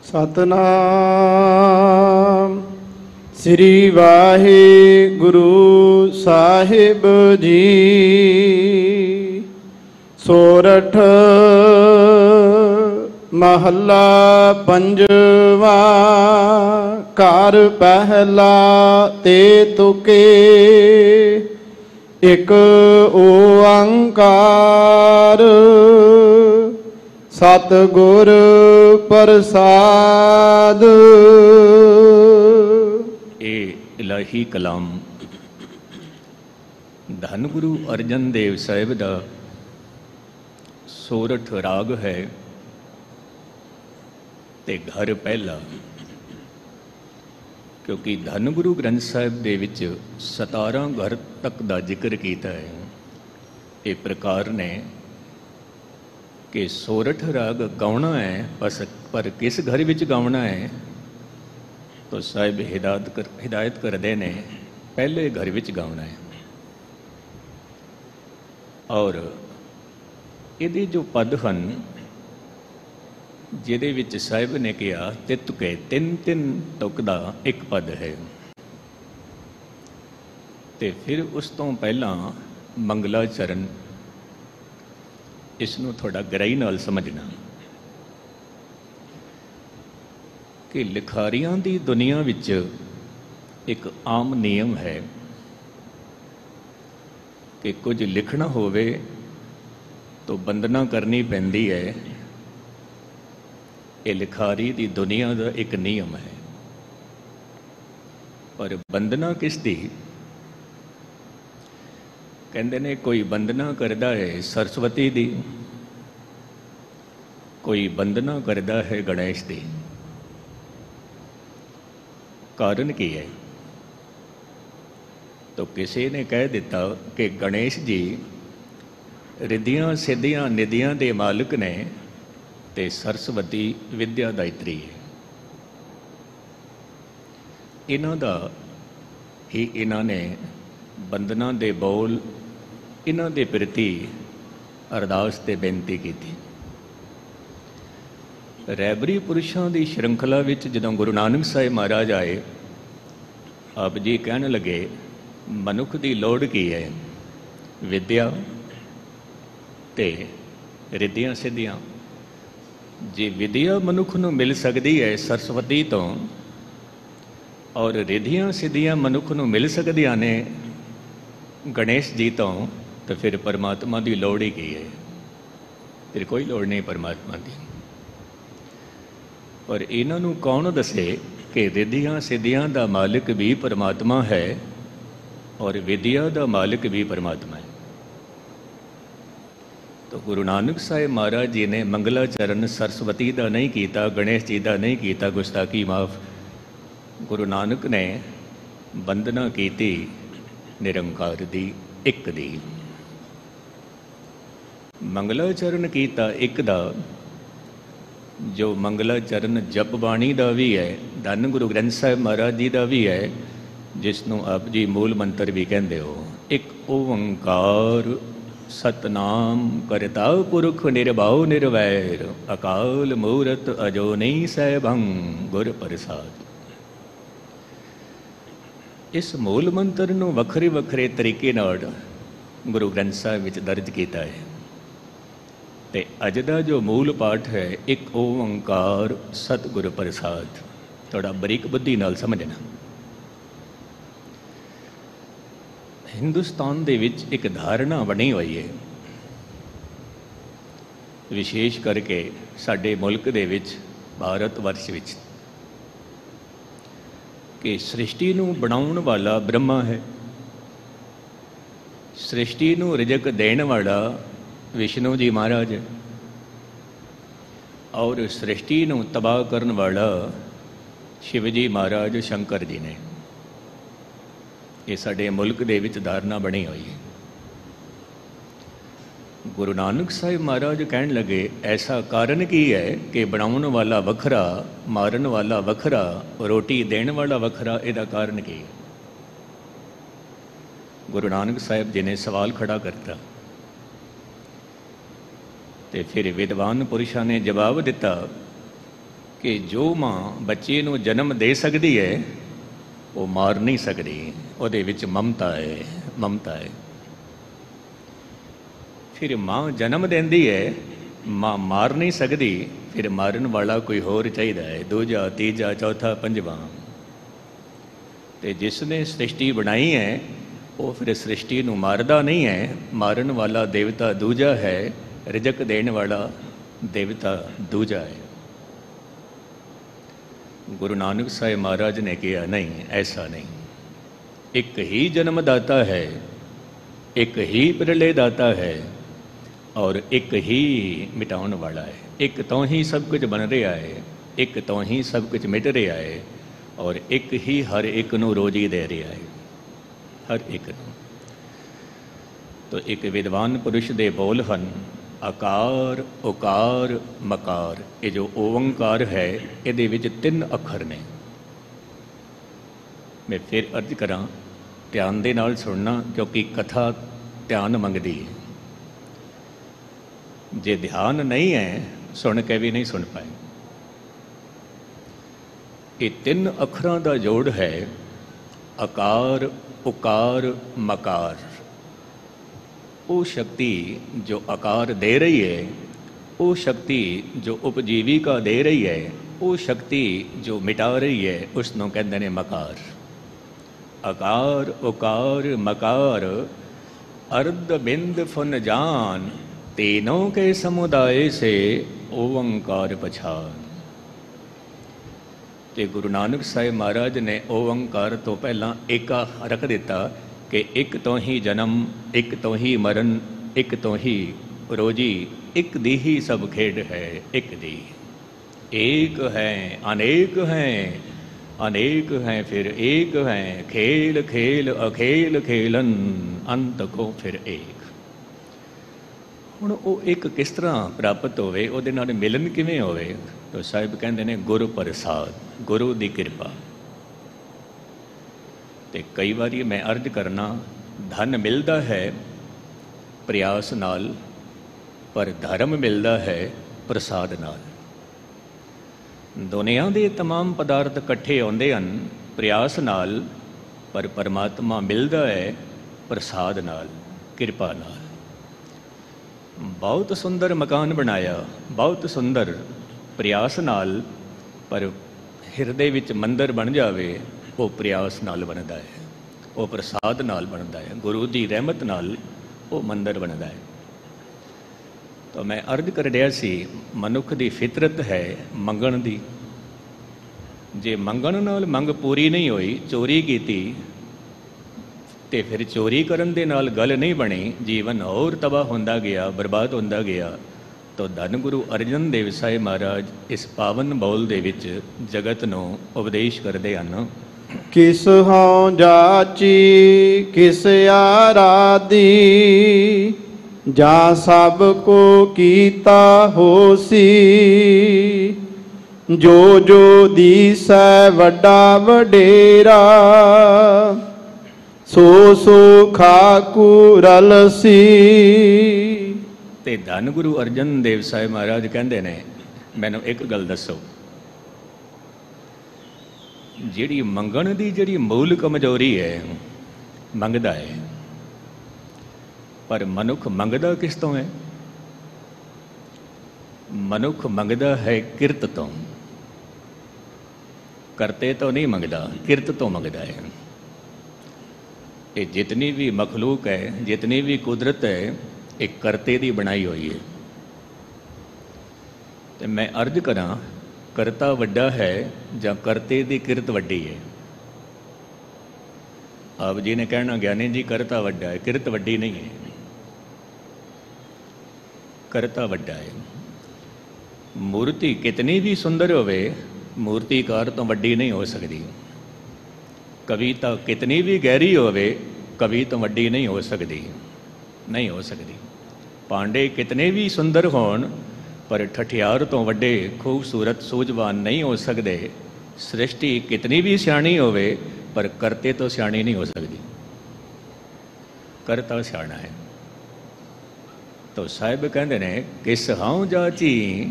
ਸਤਨਾਮ ਸ੍ਰੀ ਵਾਹਿਗੁਰੂ ਸਾਹਿਬ ਜੀ। ਸੋਰਠ ਮਹੱਲਾ ਪੰਜਵਾ, ਘਰ ਪਹਿਲਾ ਤੇ ਤੁਕੇ, ਇਕ ਓੰਕਾਰ। ਸਤ ਗੁਰ ਪ੍ਰਸਾਦ। ਇਹ ਇਲਾਹੀ ਕਲਾਮ। ਧੰਨ ਗੁਰੂ ਅਰਜਨ ਦੇਵ ਸਾਹਿਬ ਦਾ ਸੋਰਠ ਰਾਗ ਹੈ। ਤੇ ਘਰ ਪਹਿਲਾ। ਕਿਉਂਕਿ ਧੰਨ ਗੁਰੂ ਗ੍ਰੰਥ ਸਾਹਿਬ ਦੇ ਵਿੱਚ 17 ਘਰ ਤੱਕ ਦਾ ਜ਼ਿਕਰ ਕੀਤਾ ਹੈ। ਇਹ ਪ੍ਰਕਾਰ ਨੇ ਕਿ ਸੋਰਠ ਰਾਗ ਗਾਉਣਾ ਹੈ, ਬਸ ਪਰ ਕਿਸ ਘਰ ਵਿੱਚ ਗਾਉਣਾ ਹੈ, ਤਾਂ ਸਾਹਿਬ ਹਿਦਾਇਤ ਕਰ, ਹਿਦਾਇਤ ਕਰਦੇ ਨੇ, ਪਹਿਲੇ ਘਰ ਵਿੱਚ ਗਾਉਣਾ ਹੈ। ਔਰ ਇਹਦੇ ਜੋ ਪਦ ਹਨ ਜਿਹਦੇ ਵਿੱਚ ਸਾਹਿਬ ਨੇ ਕਿਹਾ, ਤੇ ਤੁਕੇ ਤਿੰਨ ਤਿੰਨ ਤੁਕ ਦਾ ਇੱਕ ਪਦ ਹੈ। ਤੇ ਫਿਰ ਉਸ ਤੋਂ ਪਹਿਲਾਂ ਮੰਗਲਾ ਚਰਨ ਇਸ ਨੂੰ ਥੋੜਾ ਗਹਿਰਾਈ ਨਾਲ ਸਮਝਣਾ। ਕਿ ਲਿਖਾਰੀਆਂ ਦੀ ਦੁਨੀਆ ਵਿੱਚ ਇੱਕ ਆਮ ਨਿਯਮ ਹੈ ਕਿ ਕੁਝ ਲਿਖਣਾ ਹੋਵੇ ਤਾਂ ਬੰਦਨਾ ਕਰਨੀ ਪੈਂਦੀ ਹੈ। ਇਹ ਲਿਖਾਰੀ ਦੀ ਦੁਨੀਆ ਦਾ ਇੱਕ ਨਿਯਮ ਹੈ। ਪਰ ਬੰਦਨਾ ਕਿਸ ਦੀ ਕਹਿੰਦੇ ਨੇ, ਕੋਈ ਬੰਦਨਾ ਕਰਦਾ ਹੈ ਸਰਸਵਤੀ ਦੀ, ਕੋਈ ਬੰਦਨਾ ਕਰਦਾ ਹੈ ਗਣੇਸ਼ ਦੀ। ਕਾਰਨ ਕੀ ਹੈ? ਤਾਂ ਕਿਸੇ ਨੇ ਕਹਿ ਦਿੱਤਾ ਕਿ ਗਣੇਸ਼ ਜੀ ਰਿੱਧੀਆਂ ਸਿੱਧੀਆਂ ਨਿਧੀਆਂ ਦੇ ਮਾਲਕ ਨੇ ਤੇ ਸਰਸਵਤੀ ਵਿਦਿਆ ਦਾਇਤਰੀ ਹੈ। ਇਹਨਾਂ ਦਾ ਹੀ ਇਹਨਾਂ ਨੇ ਬੰਦਨਾ ਦੇ ਬੋਲ, ਇਹਨਾਂ ਦੇ ਪ੍ਰਤੀ ਅਰਦਾਸ ਤੇ ਬੇਨਤੀ ਕੀਤੀ। ਰੈਬਰੀ ਪੁਰਸ਼ਾਂ ਦੀ ਸ਼੍ਰੰਖਲਾ ਵਿੱਚ ਜਦੋਂ ਗੁਰੂ ਨਾਨਕ ਸਾਹਿਬ ਮਹਾਰਾਜ ਆਏ, ਆਪ ਜੀ ਕਹਿਣ ਲੱਗੇ, ਮਨੁੱਖ ਦੀ ਲੋੜ ਕੀ ਹੈ? ਵਿਦਿਆ ਤੇ ਰਿੱਧੀਆਂ ਸਿੱਧੀਆਂ। ਜੇ ਵਿਦਿਆ ਮਨੁੱਖ ਨੂੰ ਮਿਲ ਸਕਦੀ ਹੈ ਸਰਸਵਤੀ ਤੋਂ, ਔਰ ਰਿਧੀਆਂ ਸਿੱਧੀਆਂ ਮਨੁੱਖ ਨੂੰ ਮਿਲ ਸਕਦੀਆਂ ਨੇ ਗਣੇਸ਼ ਜੀ ਤੋਂ, ਤਾਂ ਫਿਰ ਪਰਮਾਤਮਾ ਦੀ ਲੋੜ ਹੀ ਕੀ ਹੈ? ਫਿਰ ਕੋਈ ਲੋੜ ਨਹੀਂ ਪਰਮਾਤਮਾ ਦੀ। ਔਰ ਇਹਨਾਂ ਨੂੰ ਕੌਣ ਦੱਸੇ ਕਿ ਰਿਧੀਆਂ ਸਿੱਧੀਆਂ ਦਾ ਮਾਲਕ ਵੀ ਪਰਮਾਤਮਾ ਹੈ, ਔਰ ਵਿਦਿਆ ਦਾ ਮਾਲਕ ਵੀ ਪਰਮਾਤਮਾ ਹੈ? ਤਾਂ ਗੁਰੂ ਨਾਨਕ ਸਾਹਿਬ ਮਹਾਰਾਜ ਜੀ ਨੇ ਮੰਗਲਾਚਰਨ ਸਰਸਵਤੀ ਦਾ ਨਹੀਂ ਕੀਤਾ, ਗਣੇਸ਼ ਜੀ ਦਾ ਨਹੀਂ ਕੀਤਾ, ਗੁਸਤਾਖੀ ਮਾਫ। ਗੁਰੂ ਨਾਨਕ ਨੇ ਬੰਦਨਾ ਕੀਤੀ, ਨਿਰੰਕਾਰ ਦੀ ਇੱਕ ਦੀ ਮੰਗਲਾਚਰਨ ਕੀਤਾ ਇੱਕ ਦਾ, ਜੋ ਮੰਗਲਾਚਰਨ ਜਪ ਬਾਣੀ ਦਾ ਵੀ ਹੈ, ਧੰਨ ਗੁਰੂ ਗ੍ਰੰਥ ਸਾਹਿਬ ਮਹਾਰਾਜ ਜੀ ਦਾ ਵੀ ਹੈ ਜਿਸ ਨੂੰ ਆਪ ਜੀ ਮੂਲ ਮੰਤਰ ਵੀ ਕਹਿੰਦੇ ਹੋ, ਇੱਕ ਓੰਕਾਰ ਸਤਨਾਮ ਕਰਤਾ ਪੁਰਖ ਨਿਰਭਉ ਨਿਰਵੈਰ, ਅਕਾਲ ਮੂਰਤ ਅਜੋ ਨਹੀਂ ਸੈਭੰ ਗੁਰ ਪ੍ਰਸਾਦ। ਇਸ ਮੂਲ ਮੰਤਰ ਨੂੰ ਵੱਖਰੇ ਵੱਖਰੇ ਤਰੀਕੇ ਨਾਲ ਗੁਰੂ ਗ੍ਰੰਥ ਸਾਹਿਬ ਵਿੱਚ ਦਰਜ ਕੀਤਾ ਹੈ। ਤੇ ਅੱਜ ਦਾ ਜੋ ਮੂਲ ਪਾਠ ਹੈ, ਇੱਕ ਓੰਕਾਰ ਸਤਿਗੁਰ ਪ੍ਰਸਾਦ। ਥੋੜਾ ਬਰੀਕ ਬੁੱਧੀ ਨਾਲ ਸਮਝਣਾ। ਹਿੰਦੁਸਤਾਨ ਦੇ ਵਿੱਚ ਇੱਕ ਧਾਰਨਾ ਬਣੀ ਹੋਈ ਹੈ। ਵਿਸ਼ੇਸ਼ ਕਰਕੇ ਸਾਡੇ ਮੁਲਕ ਦੇ ਵਿੱਚ, ਭਾਰਤ ਵਰਸ਼ ਵਿੱਚ, ਕਿ ਸ੍ਰਿਸ਼ਟੀ ਨੂੰ ਬਣਾਉਣ ਵਾਲਾ ਬ੍ਰਹਮਾ ਹੈ। ਸ੍ਰਿਸ਼ਟੀ ਨੂੰ ਰਿਜਕ ਦੇਣ ਵਾਲਾ ਵਿਸ਼ਨੂੰ ਜੀ ਮਹਾਰਾਜ ਹੈ। ਔਰ ਸ੍ਰਿਸ਼ਟੀ ਨੂੰ ਤਬਾਹ ਕਰਨ ਵਾਲਾ ਸ਼ਿਵ ਜੀ ਮਹਾਰਾਜ ਸ਼ੰਕਰ ਜੀ ਨੇ। ਇਹ ਸਾਡੇ ਮੁਲਕ ਦੇ ਵਿੱਚ ਧਾਰਨਾ ਬਣੀ ਹੋਈ ਹੈ। ਗੁਰੂ ਨਾਨਕ ਸਾਹਿਬ ਮਹਾਰਾਜ ਕਹਿਣ ਲੱਗੇ, ਐਸਾ ਕਾਰਨ ਕੀ ਹੈ ਕਿ ਬਣਾਉਣ ਵਾਲਾ ਵੱਖਰਾ, ਮਾਰਨ ਵਾਲਾ ਵੱਖਰਾ, ਰੋਟੀ ਦੇਣ ਵਾਲਾ ਵੱਖਰਾ, ਇਹਦਾ ਕਾਰਨ ਕੀ ਹੈ? ਗੁਰੂ ਨਾਨਕ ਸਾਹਿਬ ਜੀ ਨੇ ਸਵਾਲ ਖੜਾ ਕਰਤਾ। ਤੇ ਫਿਰ ਵਿਦਵਾਨ ਪੁਰਸ਼ਾਂ ਨੇ ਜਵਾਬ ਦਿੱਤਾ ਕਿ ਜੋ ਮਾਂ ਬੱਚੇ ਨੂੰ ਜਨਮ ਦੇ ਸਕਦੀ ਹੈ ਉਹ ਮਾਰ ਨਹੀਂ ਸਕਦੀ। ਉਹਦੇ ਵਿੱਚ ਮਮਤਾ ਹੈ ਮਮਤਾ ਹੈ। ਫਿਰ ਮਾਂ ਜਨਮ ਦਿੰਦੀ ਹੈ। ਮਾਂ ਮਾਰ ਨਹੀਂ ਸਕਦੀ। ਫਿਰ ਮਾਰਨ ਵਾਲਾ ਕੋਈ ਹੋਰ ਚਾਹੀਦਾ ਹੈ। ਦੂਜਾ, ਤੀਜਾ, ਚੌਥਾ, ਪੰਜਵਾਂ। ਤੇ ਜਿਸ ਨੇ ਸ੍ਰਿਸ਼ਟੀ ਬਣਾਈ ਹੈ, ਉਹ ਫਿਰ ਸ੍ਰਿਸ਼ਟੀ ਨੂੰ ਮਾਰਦਾ ਨਹੀਂ ਹੈ। ਮਾਰਨ ਵਾਲਾ ਦੇਵਤਾ ਦੂਜਾ ਹੈ। ਰਿਜਕ ਦੇਣ ਵਾਲਾ ਦੇਵਤਾ ਦੂਜਾ ਹੈ। ਗੁਰੂ ਨਾਨਕ ਸਾਹਿਬ ਮਹਾਰਾਜ ਨੇ ਕਿਹਾ, ਨਹੀਂ, ਐਸਾ ਨਹੀਂ। ਇੱਕ ਹੀ ਜਨਮਦਾਤਾ ਹੈ, ਇੱਕ ਹੀ ਪ੍ਰਲੇ ਦਾਤਾ ਹੈ ਔਰ ਇੱਕ ਹੀ ਮਿਟਾਉਣ ਵਾਲਾ ਹੈ। ਇੱਕ ਤੋਂ ਹੀ ਸਭ ਕੁਝ ਬਣ ਰਿਹਾ ਹੈ, ਇੱਕ ਤੋਂ ਹੀ ਸਭ ਕੁਝ ਮਿਟ ਰਿਹਾ ਹੈ ਔਰ ਇੱਕ ਹੀ ਹਰ ਇੱਕ ਨੂੰ ਰੋਜੀ ਦੇ ਰਿਹਾ ਹੈ, ਹਰ ਇੱਕ ਨੂੰ। ਤੋ ਇੱਕ ਵਿਦਵਾਨ ਪੁਰਸ਼ ਦੇ ਬੋਲ ਹਨ ਆਕਾਰ, ਉਕਾਰ, ਮਕਾਰ। ਇਹ ਜੋ ਓੰਕਾਰ ਹੈ, ਇਹਦੇ ਵਿੱਚ ਤਿੰਨ ਅੱਖਰ ਨੇ। ਮੈਂ ਫਿਰ ਅਰਜ਼ ਕਰਾਂ, ਧਿਆਨ ਦੇ ਨਾਲ ਸੁਣਨਾ, ਕਿਉਂਕਿ ਕਥਾ ਧਿਆਨ ਮੰਗਦੀ ਹੈ। ਜੇ ਧਿਆਨ ਨਹੀਂ ਹੈ, ਸੁਣ ਕੇ ਵੀ ਨਹੀਂ ਸੁਣ ਪਾਏ। ਇਹ ਤਿੰਨ ਅੱਖਰਾਂ ਦਾ ਜੋੜ ਹੈ, ਆਕਾਰ, ਉਕਾਰ, ਮਕਾਰ। ਉਹ ਸ਼ਕਤੀ ਜੋ ਆਕਾਰ ਦੇ ਰਹੀ ਹੈ ਉਹ ਸ਼ਕਤੀ ਜੋ ਉਪਜੀਵਿਕਾ ਦੇ ਰਹੀ ਹੈ ਉਹ ਸ਼ਕਤੀ ਜੋ ਮਿਟਾ ਰਹੀ ਹੈ ਉਸ ਨੂੰ ਕਹਿੰਦੇ ਨੇ ਮਕਾਰ ਆਕਾਰ ਉਕਾਰ ਮਕਾਰ ਅਰਧ ਬਿੰਦ ਫਨ ਜਾਨ तीनों के समुदाय से ओंकार पछान ਤੇ ਗੁਰੂ ਨਾਨਕ ਸਾਹਿਬ ਮਹਾਰਾਜ ਨੇ ਓੰਕਾਰ ਤੋਂ ਪਹਿਲਾਂ ਏਕਾ ਰੱਖ ਦਿੱਤਾ ਕਿ ਇੱਕ ਤੋਂ ਹੀ ਜਨਮ, ਇੱਕ ਤੋਂ ਹੀ ਮਰਨ, ਇੱਕ ਤੋਂ ਹੀ ਰੋਜੀ, ਇੱਕ ਦੀ ਹੀ ਸਭ ਖੇਡ ਹੈ, ਇੱਕ ਦੀ। ਏਕ ਹੈ, ਅਨੇਕ ਹੈ ਅਨੇਕ ਹੈ ਫਿਰ ਏਕ ਹੈ, ਖੇਲ ਖੇਲ, ਅਖੇਲ, ਖੇਲਨ, ਅੰਤ ਕੋ ਫਿਰ ਏਕ। ਹੁਣ ਉਹ ਇੱਕ ਕਿਸ ਤਰ੍ਹਾਂ ਪ੍ਰਾਪਤ ਹੋਵੇ, ਉਹਦੇ ਨਾਲ ਮਿਲਨ ਕਿਵੇਂ ਹੋਵੇ? ਤਾਂ ਸਾਹਿਬ ਕਹਿੰਦੇ ਨੇ ਗੁਰੂ ਪ੍ਰਸਾਦ ਗੁਰੂ ਦੀ ਕਿਰਪਾ। ਤੇ ਕਈ ਵਾਰੀ ਮੈਂ ਅਰਜ਼ ਕਰਨਾ ਧਨ ਮਿਲਦਾ ਹੈ ਪ੍ਰਯਾਸ ਨਾਲ ਪਰ ਧਰਮ ਮਿਲਦਾ ਹੈ ਪ੍ਰਸਾਦ ਨਾਲ ਦੁਨੀਆ ਦੇ तमाम ਪਦਾਰਥ ਇਕੱਠੇ ਆਉਂਦੇ ਹਨ ਪ੍ਰਯਾਸ ਨਾਲ ਪਰ ਪਰਮਾਤਮਾ ਮਿਲਦਾ ਹੈ ਪ੍ਰਸਾਦ ਨਾਲ ਕਿਰਪਾ ਨਾਲ ਬਹੁਤ ਸੁੰਦਰ ਮਕਾਨ ਬਣਾਇਆ ਬਹੁਤ ਸੁੰਦਰ ਪ੍ਰਯਾਸ ਨਾਲ ਪਰ ਹਿਰਦੇ ਵਿੱਚ ਮੰਦਰ ਬਣ ਜਾਵੇ ਉਹ ਪ੍ਰਿਆਸ ਨਾਲ ਬਣਦਾ ਹੈ, ਉਹ ਪ੍ਰਸਾਦ ਨਾਲ ਬਣਦਾ ਹੈ, ਗੁਰੂ ਦੀ ਰਹਿਮਤ ਨਾਲ ਉਹ ਮੰਦਰ ਬਣਦਾ ਹੈ। ਤਾਂ ਮੈਂ ਅਰਜ਼ ਕਰ ਰਿਹਾ ਸੀ, ਮਨੁੱਖ ਦੀ ਫਿਤਰਤ ਹੈ ਮੰਗਣ ਦੀ। ਜੇ ਮੰਗਣ ਨਾਲ ਮੰਗ ਪੂਰੀ ਨਹੀਂ ਹੋਈ, ਚੋਰੀ ਕੀਤੀ, ਤੇ ਫਿਰ ਚੋਰੀ ਕਰਨ ਦੇ ਨਾਲ ਗੱਲ ਨਹੀਂ ਬਣੀ, ਜੀਵਨ ਹੋਰ ਤਬਾਹ ਹੁੰਦਾ ਗਿਆ, ਬਰਬਾਦ ਹੁੰਦਾ ਗਿਆ, ਤਾਂ ਧੰਨ ਗੁਰੂ ਅਰਜਨ ਦੇਵ ਸਾਹਿਬ ਮਹਾਰਾਜ ਇਸ ਪਾਵਨ ਬੋਲ ਦੇ ਵਿੱਚ ਜਗਤ ਨੂੰ ਉਪਦੇਸ਼ ਕਰਦੇ ਹਨ। ਕਿਸ ਹਉ ਜਾਚੀ, ਕਿਸ ਆਰਾਦੀ ਜਾਂ ਸਭ ਕੋ ਕੀਤਾ ਹੋਸੀ, ਜੋ ਜੋ ਦੀਸੈ ਵੱਡਾ ਵਡੇਰਾ, ਸੋ ਸੋ ਖਾਕੂ ਰਲਸੀ। ਤੇ ਧੰਨ ਗੁਰੂ ਅਰਜਨ ਦੇਵ ਸਾਹਿਬ ਮਹਾਰਾਜ ਕਹਿੰਦੇ ਨੇ, ਮੈਨੂੰ ਇੱਕ ਗੱਲ ਦੱਸੋ। ਜਿਹੜੀ ਮੰਗਣ ਦੀ ਜਿਹੜੀ ਮੂਲ ਕਮਜ਼ੋਰੀ ਹੈ, ਮੰਗਦਾ ਹੈ। ਪਰ ਮਨੁੱਖ ਮੰਗਦਾ ਕਿਸ ਤੋਂ ਹੈ? ਮਨੁੱਖ ਮੰਗਦਾ ਹੈ ਕਿਰਤ ਤੋਂ। ਕਰਤੇ ਤੋਂ ਨਹੀਂ ਮੰਗਦਾ, ਕਿਰਤ ਤੋਂ ਮੰਗਦਾ ਹੈ। ਇਹ ਜਿਤਨੀ ਵੀ ਮਖਲੂਕ ਹੈ, ਜਿਤਨੀ ਵੀ ਕੁਦਰਤ ਹੈ, ਇਹ ਕਰਤੇ ਦੀ ਬਣਾਈ ਹੋਈ ਹੈ। ਤੇ ਮੈਂ ਅਰਜ਼ ਕਰਾਂ ਕਰਤਾ ਵੱਡਾ ਹੈ ਜਾਂ ਕਰਤੇ ਦੀ ਕਿਰਤ ਵੱਡੀ ਹੈ? ਆਪ ਜੀ ਨੇ ਕਹਿਣਾ, ਗਿਆਨੀ ਜੀ, ਕਰਤਾ ਵੱਡਾ ਹੈ, ਕਿਰਤ ਵੱਡੀ ਨਹੀਂ ਹੈ। ਕਰਤਾ ਵੱਡਾ ਹੈ। ਮੂਰਤੀ ਕਿਤਨੀ ਵੀ ਸੁੰਦਰ ਹੋਵੇ, ਮੂਰਤੀਕਾਰ ਤੋਂ ਵੱਡੀ ਨਹੀਂ ਹੋ ਸਕਦੀ। ਕਵਿਤਾ ਕਿਤਨੀ ਵੀ ਗਹਿਰੀ ਹੋਵੇ, ਕਵੀ ਤੋਂ ਵੱਡੀ ਨਹੀਂ ਹੋ ਸਕਦੀ। ਨਹੀਂ ਹੋ ਸਕਦੀ। ਪਾਂਡੇ ਕਿਤਨੇ ਵੀ ਸੁੰਦਰ ਹੋਣ ਪਰ ਠਠਿਆਰ ਤੋਂ ਵੱਡੇ ਖੂਬਸੂਰਤ ਸੂਝਵਾਨ ਨਹੀਂ ਹੋ ਸਕਦੇ। ਸ੍ਰਿਸ਼ਟੀ ਕਿਤਨੀ ਵੀ ਸਿਆਣੀ ਹੋਵੇ, ਪਰ ਕਰਤੇ ਤੋਂ ਸਿਆਣੀ ਨਹੀਂ ਹੋ ਸਕਦੀ। ਕਰਤਾ ਸਿਆਣਾ ਹੈ। ਤੋ ਸਾਹਿਬ ਕਹਿੰਦੇ ਨੇ, ਕਿਸ ਹਉ ਜਾਚੀ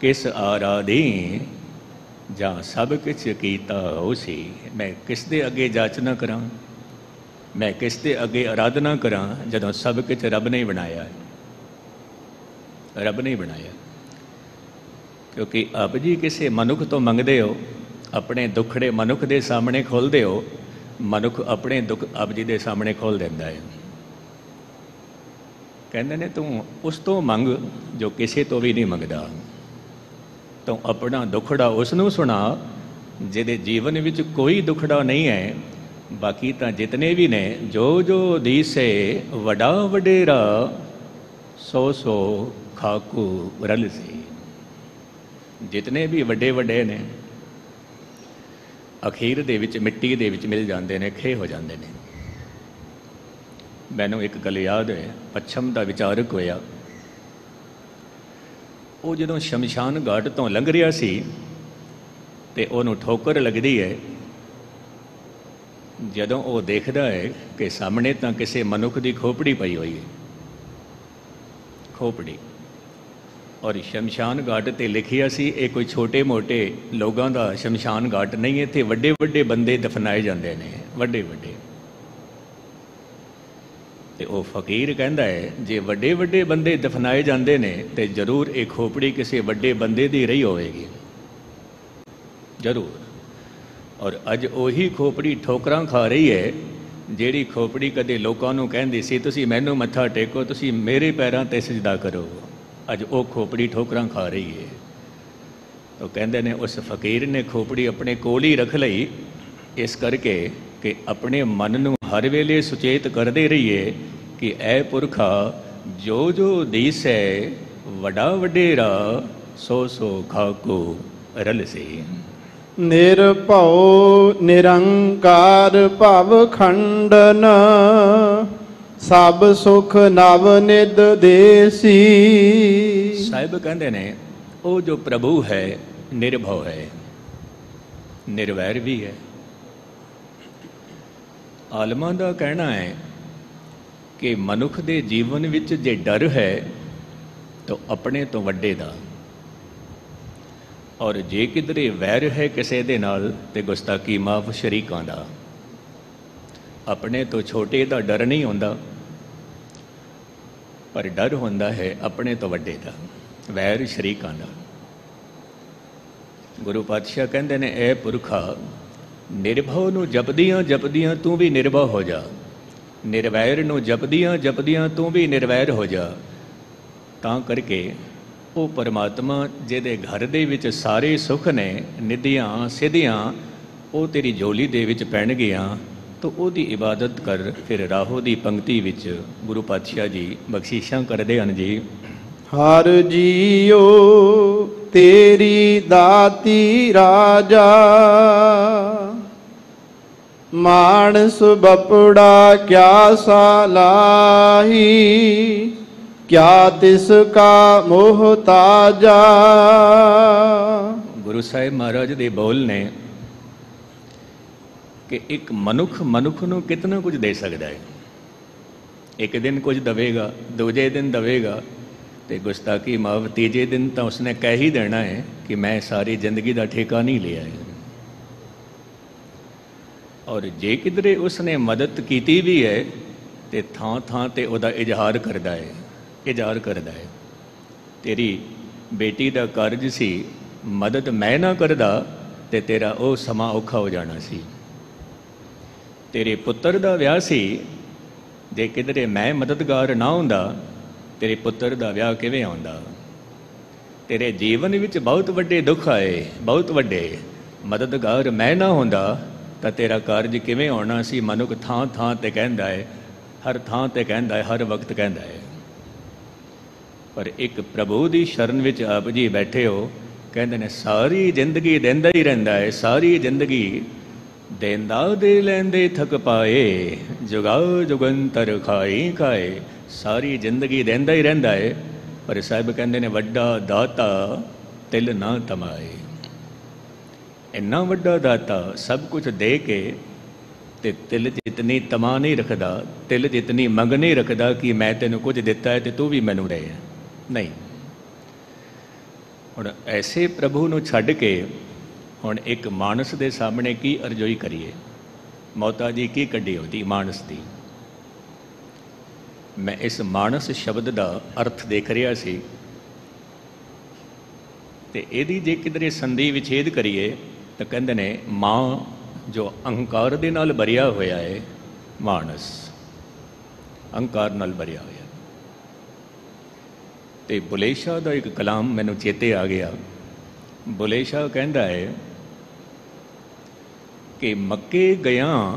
ਕਿਸ ਆਰਾਧੀ, ਜਾਂ ਸਭ ਕੁਛ ਕੀਤਾ ਹੋਸੀ ਮੈਂ ਕਿਸ ਦੇ ਅੱਗੇ ਜਾਚਨਾ ਕਰਾਂ? ਮੈਂ ਕਿਸ ਦੇ ਅੱਗੇ ਆਰਾਧਨਾ ਕਰਾਂ, ਜਦੋਂ ਸਭ ਕੁਝ ਰੱਬ ਨੇ ਬਣਾਇਆ ਹੈ? ਰੱਬ ਨੇ ਬਣਾਇਆ। ਕਿਉਂਕਿ ਆਪ ਜੀ ਕਿਸੇ ਮਨੁੱਖ ਤੋਂ ਮੰਗਦੇ ਹੋ, ਆਪਣੇ ਦੁੱਖੜੇ ਮਨੁੱਖ ਦੇ ਸਾਹਮਣੇ ਖੋਲਦੇ ਹੋ, ਮਨੁੱਖ ਆਪਣੇ ਦੁੱਖ ਆਪ ਜੀ ਦੇ ਸਾਹਮਣੇ ਖੋਲ ਦਿੰਦਾ ਹੈ। ਕਹਿੰਦੇ ਨੇ, ਤੂੰ ਉਸ ਤੋਂ ਮੰਗ ਜੋ ਕਿਸੇ ਤੋਂ ਵੀ ਨਹੀਂ ਮੰਗਦਾ। ਤੂੰ ਆਪਣਾ ਦੁੱਖੜਾ ਉਸ ਨੂੰ ਸੁਣਾ, ਜਿਹਦੇ ਜੀਵਨ ਵਿੱਚ ਕੋਈ ਦੁੱਖੜਾ ਨਹੀਂ ਹੈ। ਬਾਕੀ ਤਾਂ ਜਿਤਨੇ ਵੀ ਨੇ, ਜੋ ਜੋ ਦੀਸੇ ਵਡਾ ਵਡੇਰਾ, ਸੋ ਸੋ ਖਾਕੂ ਰਲ ਸੀ ਜਿਤਨੇ ਵੀ ਵੱਡੇ ਵੱਡੇ ਨੇ, ਅਖੀਰ ਦੇ ਵਿੱਚ, ਮਿੱਟੀ ਦੇ ਵਿੱਚ ਮਿਲ ਜਾਂਦੇ ਨੇ, ਖੇ ਹੋ ਜਾਂਦੇ ਨੇ। ਮੈਨੂੰ ਇੱਕ ਗੱਲ ਯਾਦ ਹੈ, ਪੱਛਮ ਦਾ ਵਿਚਾਰਕ ਹੋਇਆ ਉਹ ਜਦੋਂ ਸ਼ਮਸ਼ਾਨ ਘਾਟ ਤੋਂ ਲੰਘ ਰਿਹਾ ਸੀ ਤੇ ਉਹਨੂੰ ਠੋਕਰ ਲੱਗਦੀ ਹੈ, ਜਦੋਂ ਉਹ ਦੇਖਦਾ ਹੈ ਕਿ ਸਾਹਮਣੇ ਤਾਂ ਕਿਸੇ ਮਨੁੱਖ ਦੀ ਖੋਪੜੀ ਪਈ ਹੋਈ ਹੈ। ਖੋਪੜੀ। ਔਰ ਸ਼ਮਸ਼ਾਨ ਘਾਟ ਤੇ ਲਿਖਿਆ ਸੀ, ਇਹ ਕੋਈ ਛੋਟੇ-ਮੋਟੇ ਲੋਕਾਂ ਦਾ ਸ਼ਮਸ਼ਾਨ ਘਾਟ ਨਹੀਂ, ਇੱਥੇ ਵੱਡੇ-ਵੱਡੇ ਬੰਦੇ ਦਫਨਾਏ ਜਾਂਦੇ ਨੇ ਵੱਡੇ-ਵੱਡੇ ਤੇ ਉਹ ਫਕੀਰ ਕਹਿੰਦਾ ਹੈ, ਜੇ ਵੱਡੇ-ਵੱਡੇ ਬੰਦੇ ਦਫਨਾਏ ਜਾਂਦੇ ਨੇ, ਤੇ ਜ਼ਰੂਰ ਇਹ ਖੋਪੜੀ ਕਿਸੇ ਵੱਡੇ ਬੰਦੇ ਦੀ ਰਹੀ ਹੋਵੇਗੀ। ਜ਼ਰੂਰ। ਔਰ ਅੱਜ ਉਹੀ ਖੋਪੜੀ ਠੋਕਰਾਂ ਖਾ ਰਹੀ ਹੈ, ਜਿਹੜੀ ਖੋਪੜੀ ਕਦੇ ਲੋਕਾਂ ਨੂੰ ਕਹਿੰਦੀ ਸੀ, ਤੁਸੀਂ ਮੈਨੂੰ ਮੱਥਾ ਟੇਕੋ, ਤੁਸੀਂ ਮੇਰੇ ਪੈਰਾਂ ਤੇ ਸਜਦਾ ਕਰੋ। ਅੱਜ ਉਹ ਖੋਪੜੀ ਠੋਕਰਾਂ ਖਾ ਰਹੀ ਹੈ ਤਾਂ ਕਹਿੰਦੇ ਨੇ, ਉਸ ਫਕੀਰ ਨੇ ਖੋਪੜੀ ਆਪਣੇ ਕੋਲ ਹੀ ਰੱਖ ਲਈ। ਇਸ ਕਰਕੇ ਕਿ ਆਪਣੇ ਮਨ ਨੂੰ ਹਰ ਵੇਲੇ ਸੁਚੇਤ ਕਰਦੇ ਰਹੀਏ ਕਿ ਐ ਪੁਰਖਾ ਜੋ ਜੋ ਦੀਸੈ, ਵਡਾ ਵਡੇਰਾ, ਸੋ ਸੋ ਖਾਕੋ ਰਲ ਸੀ ਨਿਰਭਉ ਨਿਰੰਕਾਰ ਭਵ ਖੰਡਨ। ਸਭ ਸੁਖ ਨਵ ਨਿਦ ਦੇਸੀ। ਸਾਹਿਬ ਕਹਿੰਦੇ ਨੇ, ਉਹ ਜੋ ਪ੍ਰਭੂ ਹੈ, ਨਿਰਭਉ ਹੈ, ਨਿਰਵੈਰ ਵੀ ਹੈ। ਆਲਮਾਂ ਦਾ ਕਹਿਣਾ ਹੈ ਕਿ ਮਨੁੱਖ ਦੇ ਜੀਵਨ ਵਿੱਚ ਜੇ ਡਰ ਹੈ, ਤਾਂ ਆਪਣੇ ਤੋਂ ਵੱਡੇ ਦਾ। ਔਰ ਜੇ ਕਿਧਰੇ ਵੈਰ ਹੈ ਕਿਸੇ ਦੇ ਨਾਲ, ਤੇ ਗੁਸਤਾਖੀ ਮਾਫ ਸ਼ਰੀਕਾਂ ਦਾ। ਆਪਣੇ ਤੋਂ ਛੋਟੇ ਦਾ ਡਰ ਨਹੀਂ ਹੁੰਦਾ। ਪਰ ਡਰ ਹੁੰਦਾ ਹੈ ਆਪਣੇ ਤੋਂ ਵੱਡੇ ਦਾ। ਵੈਰ ਸ਼ਰੀਕਾਂ ਦਾ। ਗੁਰੂ ਪਾਤਸ਼ਾਹ ਕਹਿੰਦੇ ਨੇ ਐ ਪੁਰਖਾ ਨਿਰਭਉ ਨੂੰ ਜਪਦੀਆਂ ਜਪਦੀਆਂ ਤੂੰ ਵੀ ਨਿਰਭਉ ਹੋ ਜਾ। ਨਿਰਵੈਰ ਨੂੰ ਜਪਦੀਆਂ ਜਪਦੀਆਂ ਤੂੰ ਵੀ ਨਿਰਵੈਰ ਹੋ ਜਾ। ਤਾਂ ਕਰਕੇ ਉਹ ਪਰਮਾਤਮਾ ਜਿਹਦੇ ਘਰ ਦੇ ਵਿੱਚ ਸਾਰੇ ਸੁੱਖ ਨੇ, ਨਿਧੀਆਂ, ਸਿਧੀਆਂ, ਉਹ ਤੇਰੀ ਝੋਲੀ ਦੇ ਵਿੱਚ ਪੈਣਗੀਆਂ। ਤਾਂ ਉਹਦੀ ਇਬਾਦਤ ਕਰ ਫਿਰ ਰਾਹੋ ਦੀ ਪੰਕਤੀ ਵਿੱਚ ਗੁਰੂ ਪਾਤਸ਼ਾਹ ਜੀ ਬਖਸ਼ਿਸ਼ਾਂ ਕਰਦੇ ਹਨ ਜੀ। ਹਰ ਜੀਓ ਤੇਰੀ ਦਾਤੀ ਰਾਜਾ ਮਾਨਸ ਬਪੜਾ ਕਿਆ ਸਾਲਾਹੀ ਕਿਆ ਤਿਸ ਕਾ ਮੋਹਤਾਜਾ ਗੁਰੂ ਸਾਹਿਬ ਮਹਾਰਾਜ ਦੇ ਬੋਲ ਨੇ ਕਿ ਇੱਕ ਮਨੁੱਖ ਮਨੁੱਖ ਨੂੰ ਕਿਤਨਾ ਕੁਝ ਦੇ ਸਕਦਾ ਹੈ। ਇੱਕ ਦਿਨ ਕੁਝ ਦਵੇਗਾ, ਦੂਜੇ ਦਿਨ ਦਵੇਗਾ ਤੇ ਗੁਸਤਾਖੀ ਮਾਫ, ਤੀਜੇ ਦਿਨ ਤਾਂ ਉਸਨੇ ਕਹਿ ਹੀ ਦੇਣਾ ਹੈ ਕਿ ਮੈਂ ਸਾਰੀ ਜ਼ਿੰਦਗੀ ਦਾ ਠੇਕਾ ਨਹੀਂ ਲਿਆ ਹੈ। ਔਰ ਜੇ ਕਿਧਰੇ ਉਸਨੇ ਮਦਦ ਕੀਤੀ ਵੀ ਹੈ ਤੇ ਥਾਂ ਥਾਂ ਤੇ ਉਹਦਾ ਇਜ਼ਹਾਰ ਕਰਦਾ ਹੈ ਇਜ਼ਹਾਰ ਕਰਦਾ ਹੈ। ਤੇਰੀ ਬੇਟੀ ਦਾ ਕਾਰਜ ਸੀ, ਮਦਦ ਮੈਂ ਨਾ ਕਰਦਾ ਤੇ ਤੇਰਾ ਉਹ ਸਮਾਂ ਔਖਾ ਹੋ ਜਾਣਾ ਸੀ। ਤੇਰੇ ਪੁੱਤਰ ਦਾ ਵਿਆਹ ਸੀ, ਜੇ ਕਿਧਰੇ ਮੈਂ ਮਦਦਗਾਰ ਨਾ ਹੁੰਦਾ, ਤੇਰੇ ਪੁੱਤਰ ਦਾ ਵਿਆਹ ਕਿਵੇਂ ਆਉਂਦਾ? ਤੇਰੇ ਜੀਵਨ ਵਿੱਚ ਬਹੁਤ ਵੱਡੇ ਦੁੱਖ ਆਏ, ਬਹੁਤ ਵੱਡੇ। ਮਦਦਗਾਰ ਮੈਂ ਨਾ ਹੁੰਦਾ, ਤਾਂ ਤੇਰਾ ਕਾਰਜ ਕਿਵੇਂ ਆਉਣਾ ਸੀ, ਮਨੁੱਖ ਥਾਂ ਥਾਂ ਤੇ ਕਹਿੰਦਾ ਹੈ ਹਰ ਥਾਂ ਤੇ ਕਹਿੰਦਾ ਹੈ ਹਰ ਵਕਤ ਕਹਿੰਦਾ ਹੈ ਪਰ ਇੱਕ ਪ੍ਰਭੂ ਦੀ ਸ਼ਰਨ ਵਿੱਚ ਆਪ ਜੀ ਬੈਠੇ ਹੋ, ਕਹਿੰਦੇ ਨੇ, ਸਾਰੀ ਜ਼ਿੰਦਗੀ ਦਿੰਦਾ ਹੀ ਰਹਿੰਦਾ ਹੈ ਸਾਰੀ ਜ਼ਿੰਦਗੀ ਦੇਂਦਾ ਦੇ ਲੈਂਦੇ ਥਕ ਪਾਏ, ਜੁਗਾ ਜੁਗੰਤਰ ਖਾਈ ਖਾਏ, ਸਾਰੀ ਜ਼ਿੰਦਗੀ ਦਿੰਦਾ ਹੀ ਰਹਿੰਦਾ ਹੈ ਪਰ ਸਾਹਿਬ ਕਹਿੰਦੇ ਨੇ, ਵੱਡਾ ਦਾਤਾ ਤਿਲ ਨਾ ਤਮਾਏ। ਇੰਨਾ ਵੱਡਾ ਦਾਤਾ ਸਭ ਕੁਝ ਦੇ ਕੇ ਤੇ ਤਿਲ ਜਿਤਨੀ ਤਮਾ ਨਹੀਂ ਰੱਖਦਾ, ਤਿਲ ਜਿਤਨੀ ਮੰਗ ਨਹੀਂ ਰੱਖਦਾ ਕਿ ਮੈਂ ਤੈਨੂੰ ਕੁਝ ਦਿੱਤਾ ਹੈ ਤੇ ਤੂੰ ਵੀ ਮੈਨੂੰ ਦੇ। ਨਹੀਂ। ਹੁਣ ਐਸੇ ਪ੍ਰਭੂ ਨੂੰ ਛੱਡ ਕੇ ਹੁਣ ਇੱਕ ਮਾਨਸ ਦੇ ਸਾਹਮਣੇ ਕੀ ਅਰਜ਼ੋਈ ਕਰੀਏ? ਮੌਤਾ ਜੀ ਕੀ ਕੱਢੀ ਉਹਦੀ ਮਾਨਸ ਦੀ? ਮੈਂ ਇਸ ਮਾਨਸ ਸ਼ਬਦ ਦਾ ਅਰਥ ਦੇਖ ਰਿਹਾ ਸੀ। ਤੇ ਇਹਦੀ ਜੇ ਕਿਧਰੇ ਸੰਧੀ ਵਿਛੇਦ ਕਰੀਏ, ਤਾਂ ਕਹਿੰਦੇ ਨੇ, ਮਾਂ ਜੋ ਅਹੰਕਾਰ ਦੇ ਨਾਲ ਭਰਿਆ ਹੋਇਆ ਹੈ ਮਾਨਸ। ਅਹੰਕਾਰ ਨਾਲ ਭਰਿਆ ਹੋਇਆ। ਤੇ ਬੁਲੇਸ਼ਾਹ ਦਾ ਇੱਕ ਕਲਾਮ ਮੈਨੂੰ ਚੇਤੇ ਆ ਗਿਆ। ਬੁਲੇਸ਼ਾਹ ਕਹਿੰਦਾ ਹੈ ਕਿ ਮੱਕੇ ਗਿਆ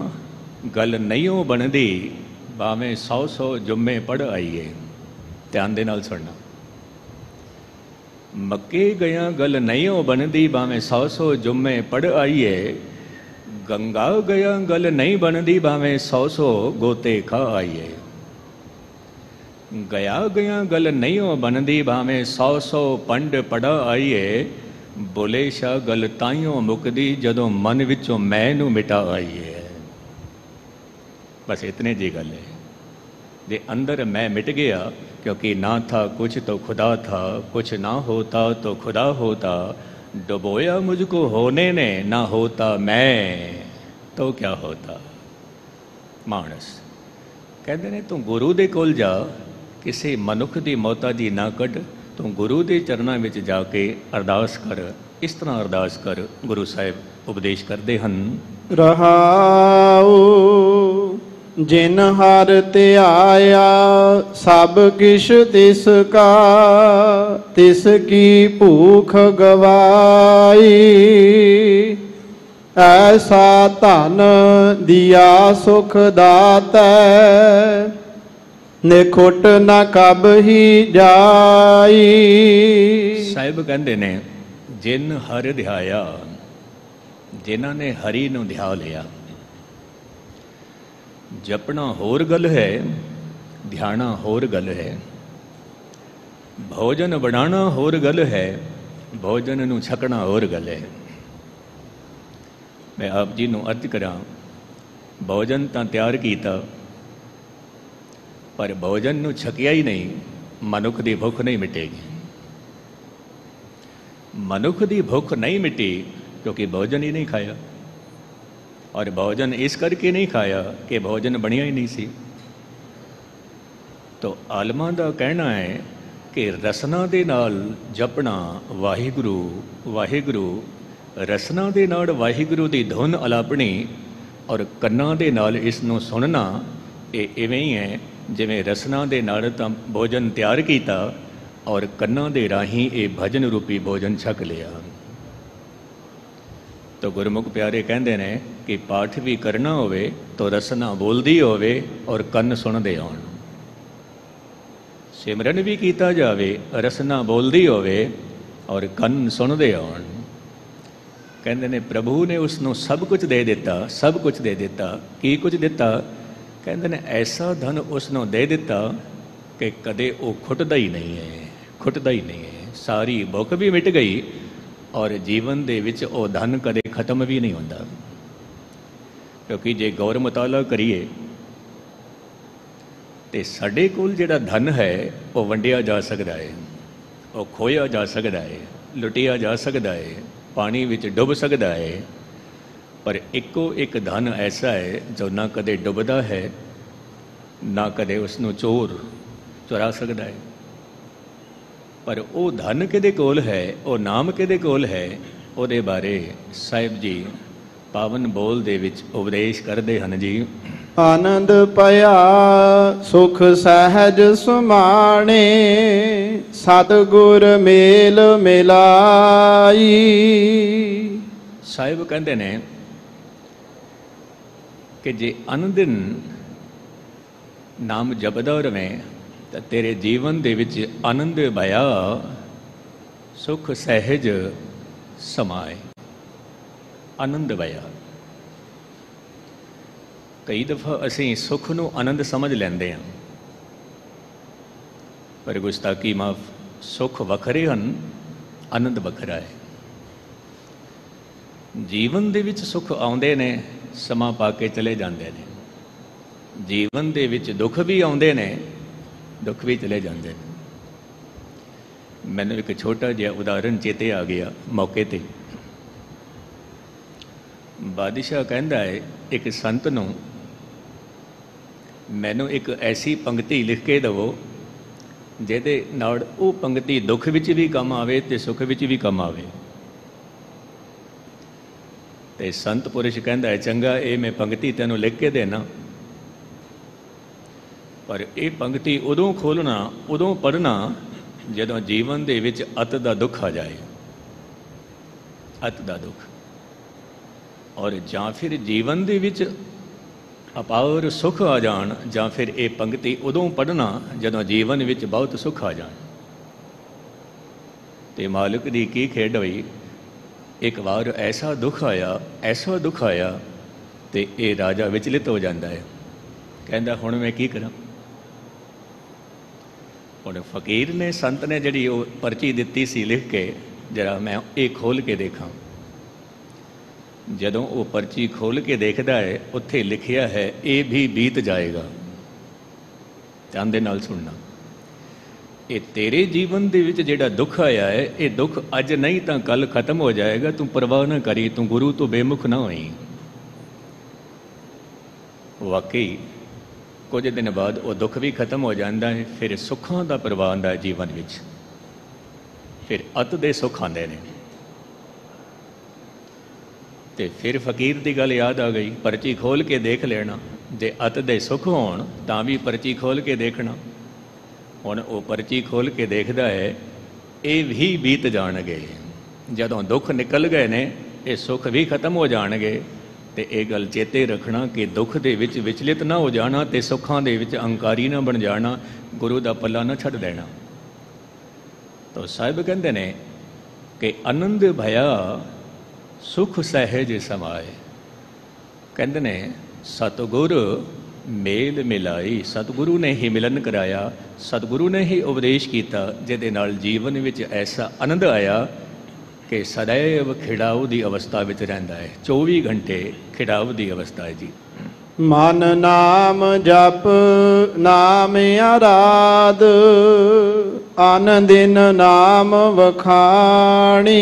ਗੱਲ ਨਹੀਂਓ ਬਣਦੀ, ਭਾਵੇਂ 100 100 ਜੁਮੇ ਪੜ ਆਈਏ। ਧਿਆਨ ਦੇ ਨਾਲ ਸੁਣਨਾ। ਮੱਕੇ ਗਿਆ ਗੱਲ ਨਹੀਂਓ ਬਣਦੀ, ਭਾਵੇਂ 100 100 ਜੁਮੇ ਪੜ ਆਈਏ। ਗੰਗਾ ਗਿਆ ਗੱਲ ਨਹੀਂ ਬਣਦੀ, ਭਾਵੇਂ 100 100 ਗੋਤੇ ਖਾ ਆਈਏ। ਗਿਆ ਗਿਆ ਗੱਲ ਨਹੀਂ ਹੋ ਬਣਦੀ, ਭਾਵੇਂ 100 100 ਪੰਡ ਪੜਾ ਆਈਏ। ਬੋਲੇ ਸ਼ਾ ਗੱਲ ਤਾਈਓ ਮੁਕਦੀ ਜਦੋਂ ਮਨ ਵਿੱਚੋਂ ਮੈਂ ਨੂੰ ਮਿਟਾ ਆਈਏ ਬਸ ਇਤਨੇ ਜੀ ਗੱਲ ਹੈ ਦੇ ਅੰਦਰ ਮੈਂ ਮਿਟ ਗਿਆ क्योंकि ना था कुछ तो खुदा था कुछ ना होता तो खुदा होता डुबोया मुझको होने ने ना होता मैं तो क्या होता ਮਾਨਸ ਕਹਿੰਦੇ ਨੇ ਤੂੰ ਗੁਰੂ ਦੇ ਕੋਲ ਜਾ ਕਿਸੇ ਮਨੁੱਖ ਦੀ ਮੌਤਾਜੀ ਨਾ ਕੱਢ ਤੂੰ ਗੁਰੂ ਦੇ ਚਰਨਾਂ ਵਿੱਚ ਜਾ ਕੇ ਅਰਦਾਸ ਕਰ, ਇਸ ਤਰ੍ਹਾਂ ਅਰਦਾਸ ਕਰ, ਗੁਰੂ ਸਾਹਿਬ ਉਪਦੇਸ਼ ਕਰਦੇ ਹਨ। ਰਹਾਉ, ਜਿਨ ਹਰ ਧਿਆਇਆ ਸਭ ਕਿਛ ਤਿਸ ਕਾ, ਤਿਸ ਕੀ ਭੂਖ ਗਵਾਈ। ਐਸਾ ਧਨ ਦਿਆ ਸੁਖ ਦਾਤੈ ਨਿਖੁੱਟ ਨਾ ਕਬ ਹੀ ਜਾਈ। ਸਾਹਿਬ ਕਹਿੰਦੇ ਨੇ, ਜਿਨ ਹਰ ਦਿਹਾਇਆ, ਜਿਨ੍ਹਾਂ ਨੇ ਹਰੀ ਨੂੰ ਦਿਹਾ ਲਿਆ, ਜਪਣਾ ਹੋਰ ਗੱਲ ਹੈ, ਧਿਆਣਾ ਹੋਰ ਗੱਲ ਹੈ, ਭੋਜਨ ਬਣਾਉਣਾ ਹੋਰ ਗੱਲ ਹੈ, ਭੋਜਨ ਨੂੰ ਛਕਣਾ ਹੋਰ ਗੱਲ ਹੈ। ਮੈਂ ਆਪ ਜੀ ਨੂੰ ਅਰਜ਼ ਕਰਾਂ, ਭੋਜਨ ਤਾਂ ਤਿਆਰ ਕੀਤਾ ਪਰ ਭੋਜਨ ਨੂੰ ਛਕਿਆ ਹੀ ਨਹੀਂ, ਮਨੁੱਖ ਦੀ ਭੁੱਖ ਨਹੀਂ ਮਿਟੇਗੀ। ਮਨੁੱਖ ਦੀ ਭੁੱਖ ਨਹੀਂ ਮਿਟੀ ਕਿਉਂਕਿ ਭੋਜਨ ਹੀ ਨਹੀਂ ਖਾਇਆ। ਔਰ ਭੋਜਨ ਇਸ ਕਰਕੇ ਨਹੀਂ ਖਾਇਆ ਕਿ ਭੋਜਨ ਬਣਿਆ ਹੀ ਨਹੀਂ ਸੀ। ਤੋ ਆਲਮਾਂ ਦਾ ਕਹਿਣਾ ਹੈ ਕਿ ਰਸਨਾ ਦੇ ਨਾਲ ਜਪਣਾ ਵਾਹਿਗੁਰੂ ਵਾਹਿਗੁਰੂ, ਰਸਨਾ ਦੇ ਨਾਲ ਵਾਹਿਗੁਰੂ ਦੀ ਧੁਨ ਅਲਾਪਣੀ ਔਰ ਕੰਨਾਂ ਦੇ ਨਾਲ ਇਸ ਨੂੰ ਸੁਣਨਾ, ਇਹ ਇਵੇਂ ਹੀ ਹੈ ਜਿਵੇਂ ਰਸਨਾ ਦੇ ਨਾਲ ਤਾਂ ਭੋਜਨ ਤਿਆਰ ਕੀਤਾ ਔਰ ਕੰਨਾਂ ਦੇ ਰਾਹੀਂ ਇਹ ਭਜਨ ਰੂਪੀ ਭੋਜਨ ਛਕ ਲਿਆ। ਤਾਂ ਗੁਰਮੁਖ ਪਿਆਰੇ ਕਹਿੰਦੇ ਨੇ ਕਿ ਪਾਠ ਵੀ ਕਰਨਾ ਹੋਵੇ ਤਾਂ ਰਸਨਾ ਬੋਲਦੀ ਹੋਵੇ ਔਰ ਕੰਨ ਸੁਣਦੇ ਆਉਣ। ਸਿਮਰਨ ਵੀ ਕੀਤਾ ਜਾਵੇ, ਰਸਨਾ ਬੋਲਦੀ ਹੋਵੇ ਔਰ ਕੰਨ ਸੁਣਦੇ ਆਉਣ। ਕਹਿੰਦੇ ਨੇ, ਪ੍ਰਭੂ ਨੇ ਉਸ ਨੂੰ ਸਭ ਕੁਝ ਦੇ ਦਿੱਤਾ, ਸਭ ਕੁਝ ਦੇ ਦਿੱਤਾ। ਕੀ ਕੁਝ ਦਿੱਤਾ? ਕਹਿੰਦੇ ਨੇ, ਐਸਾ ਧਨ ਉਸ ਨੂੰ ਦੇ ਦਿੱਤਾ ਕਿ ਕਦੇ ਉਹ ਖੁੱਟਦਾ ਹੀ ਨਹੀਂ ਹੈ, ਖੁੱਟਦਾ ਹੀ ਨਹੀਂ ਹੈ। ਸਾਰੀ ਭੁੱਖ ਵੀ ਮਿਟ ਗਈ ਔਰ ਜੀਵਨ ਦੇ ਵਿੱਚ ਉਹ ਧਨ ਕਦੇ ਖਤਮ ਵੀ ਨਹੀਂ ਹੁੰਦਾ। ਕਿਉਂਕਿ ਜੇ ਗੌਰ ਮਤਾਲਾ ਕਰੀਏ, ਤੇ ਸਾਡੇ ਕੋਲ ਜਿਹੜਾ ਧਨ ਹੈ, ਉਹ ਵੰਡਿਆ ਜਾ ਸਕਦਾ ਹੈ, ਉਹ ਖੋਇਆ ਜਾ ਸਕਦਾ ਹੈ, ਲੁੱਟਿਆ ਜਾ ਸਕਦਾ ਹੈ, ਪਾਣੀ ਵਿੱਚ ਡੁੱਬ ਸਕਦਾ ਹੈ ਪਰ ਇੱਕੋ ਇੱਕ ਧਨ ਐਸਾ ਹੈ ਜੋ ਨਾ ਕਦੇ ਡੁੱਬਦਾ ਹੈ ਨਾ ਕਦੇ ਉਸ ਨੂੰ ਚੋਰ ਚੁਰਾ ਸਕਦਾ ਹੈ। ਪਰ ਉਹ ਧਨ ਕਿਹਦੇ ਕੋਲ ਹੈ ਉਹ ਨਾਮ ਕਿਹਦੇ ਕੋਲ ਹੈ ਉਹਦੇ ਬਾਰੇ ਸਾਹਿਬ ਜੀ ਪਾਵਨ ਬੋਲ ਦੇ ਵਿੱਚ ਉਪਦੇਸ਼ ਕਰਦੇ ਹਨ ਜੀ। ਆਨੰਦ ਭਇਆ ਸੁਖ ਸਹਿਜ ਸੁਮਾਣੇ ਸਤਿਗੁਰ ਮੇਲ ਮਿਲਾਈ। ਸਾਹਿਬ ਕਹਿੰਦੇ ਨੇ ਕਿ ਜੇ ਅਨੰਦਿਨ ਨਾਮ ਜਪਦਾ ਰਵੇਂ ਤਾਂ ਤੇਰੇ ਜੀਵਨ ਦੇ ਵਿੱਚ ਆਨੰਦ ਭਇਆ ਸੁਖ ਸਹਿਜ ਸਮਾਏ। ਆਨੰਦ ਭਇਆ ਕਈ ਦਫਾ ਅਸੀਂ ਸੁਖ ਨੂੰ ਆਨੰਦ ਸਮਝ ਲੈਂਦੇ ਹਾਂ। ਪਰ ਗੁਸਤਾਖੀ ਮਾਫ ਸੁਖ ਵੱਖਰੇ ਹਨ, ਆਨੰਦ ਵੱਖਰਾ ਹੈ। ਜੀਵਨ ਦੇ ਵਿੱਚ ਸੁੱਖ ਆਉਂਦੇ ਨੇ ਸਮਾਂ ਪਾ ਕੇ ਚਲੇ ਜਾਂਦੇ ਨੇ। ਜੀਵਨ ਦੇ ਵਿੱਚ ਦੁੱਖ ਵੀ ਆਉਂਦੇ ਨੇ, ਦੁੱਖ ਵੀ ਚਲੇ ਜਾਂਦੇ ਨੇ। ਮੈਨੂੰ ਇੱਕ ਛੋਟਾ ਜਿਹਾ ਉਦਾਹਰਣ ਚੇਤੇ ਆ ਗਿਆ ਮੌਕੇ ਤੇ। ਬਾਦਸ਼ਾਹ ਕਹਿੰਦਾ ਹੈ ਇੱਕ ਸੰਤ ਨੂੰ ਮੈਨੂੰ ਇੱਕ ਐਸੀ ਪੰਕਤੀ ਲਿਖ ਕੇ ਦਿਵੋ, ਜਿਹਦੇ ਨਾਲ ਉਹ ਪੰਕਤੀ ਦੁੱਖ ਵਿੱਚ ਵੀ ਕੰਮ ਆਵੇ ਤੇ ਸੁੱਖ ਵਿੱਚ ਵੀ ਕੰਮ ਆਵੇ। ਤੇ ਸੰਤ ਪੁਰਸ਼ ਕਹਿੰਦਾ ਹੈ, ਚੰਗਾ, ਇਹ ਮੈਂ ਪੰਕਤੀ ਤੈਨੂੰ ਲਿਖ ਕੇ ਦੇਣਾ। ਪਰ ਇਹ ਪੰਕਤੀ ਉਦੋਂ ਖੋਲਣਾ ਉਦੋਂ ਪੜਨਾ ਜਦੋਂ ਜੀਵਨ ਦੇ ਵਿੱਚ ਅਤ ਦਾ ਦੁੱਖ ਆ ਜਾਏ। ਅਤ ਦਾ ਦੁੱਖ। ਔਰ ਜਾਂ ਫਿਰ ਜੀਵਨ ਦੇ ਵਿੱਚ ਅਪਾਰ ਸੁੱਖ ਆ ਜਾਣ, ਜਾਂ ਫਿਰ ਇਹ ਪੰਕਤੀ ਉਦੋਂ ਪੜਨਾ ਜਦੋਂ ਜੀਵਨ ਵਿੱਚ ਬਹੁਤ ਸੁੱਖ ਆ ਜਾਣ। ਤੇ ਮਾਲਕ ਦੀ ਕੀ ਖੇਡ ਹੋਈ? ਇੱਕ ਵਾਰ ਐਸਾ ਦੁੱਖ ਆਇਆ, ਐਸਾ ਦੁੱਖ ਆਇਆ ਤੇ ਇਹ ਰਾਜਾ ਵਿਚਲਿਤ ਹੋ ਜਾਂਦਾ ਹੈ। ਕਹਿੰਦਾ, ਹੁਣ ਮੈਂ ਕੀ ਕਰਾਂ? ਹੁਣ ਫਕੀਰ ਨੇ, ਸੰਤ ਨੇ ਜਿਹੜੀ ਉਹ ਪਰਚੀ ਦਿੱਤੀ ਸੀ ਲਿਖ ਕੇ, ਜਰਾ ਮੈਂ ਇਹ ਖੋਲ ਕੇ ਦੇਖਾਂ। ਜਦੋਂ ਉਹ ਪਰਚੀ ਖੋਲ ਕੇ ਦੇਖਦਾ ਹੈ, ਉੱਥੇ ਲਿਖਿਆ ਹੈ, ਇਹ ਵੀ ਬੀਤ ਜਾਏਗਾ। ਧਿਆਨ ਦੇ ਨਾਲ ਸੁਣਨਾ। ਇਹ ਤੇਰੇ ਜੀਵਨ ਦੇ ਵਿੱਚ ਜਿਹੜਾ ਦੁੱਖ ਆਇਆ ਹੈ, ਇਹ ਦੁੱਖ ਅੱਜ ਨਹੀਂ ਤਾਂ ਕੱਲ ਖਤਮ ਹੋ ਜਾਏਗਾ। ਤੂੰ ਪਰਵਾਹ ਨਾ ਕਰੀ, ਤੂੰ ਗੁਰੂ ਤੋਂ ਬੇਮੁਖ ਨਾ ਹੋਈ। ਵਾਕਈ ਕੁਝ ਦਿਨ ਬਾਅਦ ਉਹ ਦੁੱਖ ਵੀ ਖਤਮ ਹੋ ਜਾਂਦਾ ਹੈ, ਫਿਰ ਸੁੱਖਾਂ ਦਾ ਪ੍ਰਵਾਹ ਆਉਂਦਾ ਹੈ ਜੀਵਨ ਵਿੱਚ। ਫਿਰ ਅਤ ਦੇ ਸੁੱਖ ਆਉਂਦੇ ਨੇ। ਤੇ ਫਿਰ ਫਕੀਰ ਦੀ ਗੱਲ ਯਾਦ ਆ ਗਈ, ਪਰਚੀ ਖੋਲ ਕੇ ਦੇਖ ਲੈਣਾ। ਜੇ ਅਤ ਦੇ ਸੁੱਖ ਹੋਣ, ਤਾਂ ਵੀ ਪਰਚੀ ਖੋਲ ਕੇ ਦੇਖਣਾ। ਹੁਣ ਉਹ ਪਰਚੀ ਖੋਲ ਕੇ ਦੇਖਦਾ ਹੈ, ਇਹ ਵੀ ਬੀਤ ਜਾਣਗੇ। ਜਦੋਂ ਦੁੱਖ ਨਿਕਲ ਗਏ ਨੇ, ਇਹ ਸੁੱਖ ਵੀ ਖਤਮ ਹੋ ਜਾਣਗੇ। ਤੇ ਇਹ ਗੱਲ ਚੇਤੇ ਰੱਖਣਾ ਕਿ ਦੁੱਖ ਦੇ ਵਿੱਚ ਵਿਚਲਿਤ ਨਾ ਹੋ ਜਾਣਾ ਤੇ ਸੁੱਖਾਂ ਦੇ ਵਿੱਚ ਅਹੰਕਾਰੀ ਨਾ ਬਣ ਜਾਣਾ, ਗੁਰੂ ਦਾ ਪੱਲਾ ਨਾ ਛੱਡ ਦੇਣਾ। ਤਾਂ ਸਾਹਿਬ ਕਹਿੰਦੇ ਨੇ ਕਿ ਆਨੰਦ ਭਇਆ, ਸੁਖ ਸਹਿਜ ਸਮਾਏ। ਕਹਿੰਦੇ ਨੇ, ਸਤਿਗੁਰ ਮੇਲ ਮਿਲਾਈ। ਸਤਿਗੁਰੂ ਨੇ ਹੀ ਮਿਲਨ ਕਰਾਇਆ। ਸਤਿਗੁਰੂ ਨੇ ਹੀ ਉਪਦੇਸ਼ ਕੀਤਾ, ਜਿਹਦੇ ਨਾਲ ਜੀਵਨ ਵਿੱਚ ਐਸਾ ਆਨੰਦ ਆਇਆ ਕਿ ਸदैव ਖਿੜਾਉ ਦੀ ਅਵਸਥਾ ਵਿੱਚ ਰਹਿੰਦਾ ਹੈ। 24 ਘੰਟੇ ਖਿੜਾਉ ਦੀ ਅਵਸਥਾ ਹੈ ਜੀ। ਮਨ ਨਾਮ ਜਪ, ਨਾਮ ਆਰਾਧ, ਆਨੰਦਿਨ ਨਾਮ ਵਖਾਣੀ।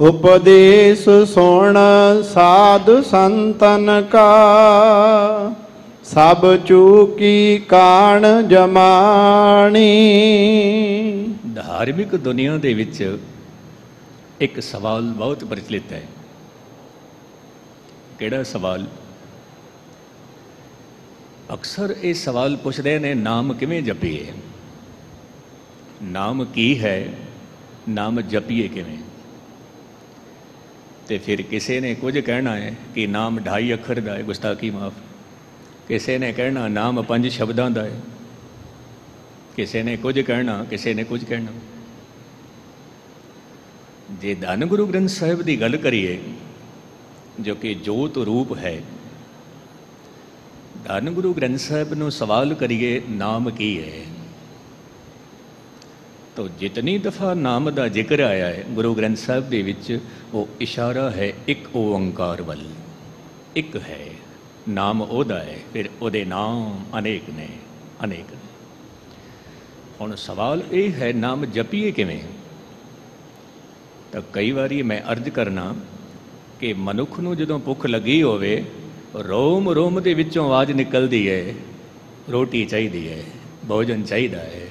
ਉਪਦੇਸ਼ ਸੁਣ ਸਾਧ ਸੰਤਨ ਕਾ। ਸਭ ਚੂਕੀ ਕਾਣ ਜਮਾਣੀ। ਧਾਰਮਿਕ ਦੁਨੀਆ ਦੇ ਵਿੱਚ ਇੱਕ ਸਵਾਲ ਬਹੁਤ ਪ੍ਰਚਲਿਤ ਹੈ। ਕਿਹੜਾ ਸਵਾਲ? ਅਕਸਰ ਇਹ ਸਵਾਲ ਪੁੱਛਦੇ ਨੇ, ਨਾਮ ਕਿਵੇਂ ਜਪੀਏ? ਨਾਮ ਕੀ ਹੈ? ਨਾਮ ਜਪੀਏ ਕਿਵੇਂ? ਤੇ ਫਿਰ ਕਿਸੇ ਨੇ ਕੁਝ ਕਹਿਣਾ ਹੈ ਕਿ ਨਾਮ ਢਾਈ ਅੱਖਰ ਦਾ ਹੈ, ਗੁਸਤਾਖੀ ਮਾਫ। ਕਿਸੇ ਨੇ ਕਹਿਣਾ, ਨਾਮ ਪੰਜ ਸ਼ਬਦਾਂ ਦਾ ਹੈ। ਕਿਸੇ ਨੇ ਕੁਝ ਕਹਿਣਾ, ਕਿਸੇ ਨੇ ਕੁਝ ਕਹਿਣਾ। ਜੇ ਧੰਨ ਗੁਰੂ ਗ੍ਰੰਥ ਸਾਹਿਬ ਦੀ ਗੱਲ ਕਰੀਏ, ਜੋ ਕਿ ਜੋਤ ਰੂਪ ਹੈ, ਧੰਨ ਗੁਰੂ ਗ੍ਰੰਥ ਸਾਹਿਬ ਨੂੰ ਸਵਾਲ ਕਰੀਏ, ਨਾਮ ਕੀ ਹੈ? ਤੋ ਜਿਤਨੀ ਦਫਾ ਨਾਮ ਦਾ ਜ਼ਿਕਰ ਆਇਆ ਹੈ, ਗੁਰੂ ਗ੍ਰੰਥ ਸਾਹਿਬ ਦੇ ਵਿੱਚ, ਉਹ ਇਸ਼ਾਰਾ ਹੈ, ਇੱਕ ਓੰਕਾਰ ਵੱਲ। ਇੱਕ ਹੈ, ਨਾਮ ਉਹਦਾ ਹੈ, ਫਿਰ ਉਹਦੇ ਨਾਮ ਅਨੇਕ ਨੇ ਅਨੇਕ ਨੇ। ਹੁਣ ਸਵਾਲ ਇਹ ਹੈ, ਨਾਮ ਜਪੀਏ ਕਿਵੇਂ? ਤਾਂ ਕਈ ਵਾਰੀ ਮੈਂ ਅਰਜ਼ ਕਰਨਾ ਕਿ ਮਨੁੱਖ ਨੂੰ ਜਦੋਂ ਭੁੱਖ ਲੱਗੀ ਹੋਵੇ ਰੋਮ ਰੋਮ ਦੇ ਵਿੱਚੋਂ ਆਵਾਜ਼ ਨਿਕਲਦੀ ਹੈ, ਰੋਟੀ ਚਾਹੀਦੀ ਹੈ, ਭੋਜਨ ਚਾਹੀਦਾ ਹੈ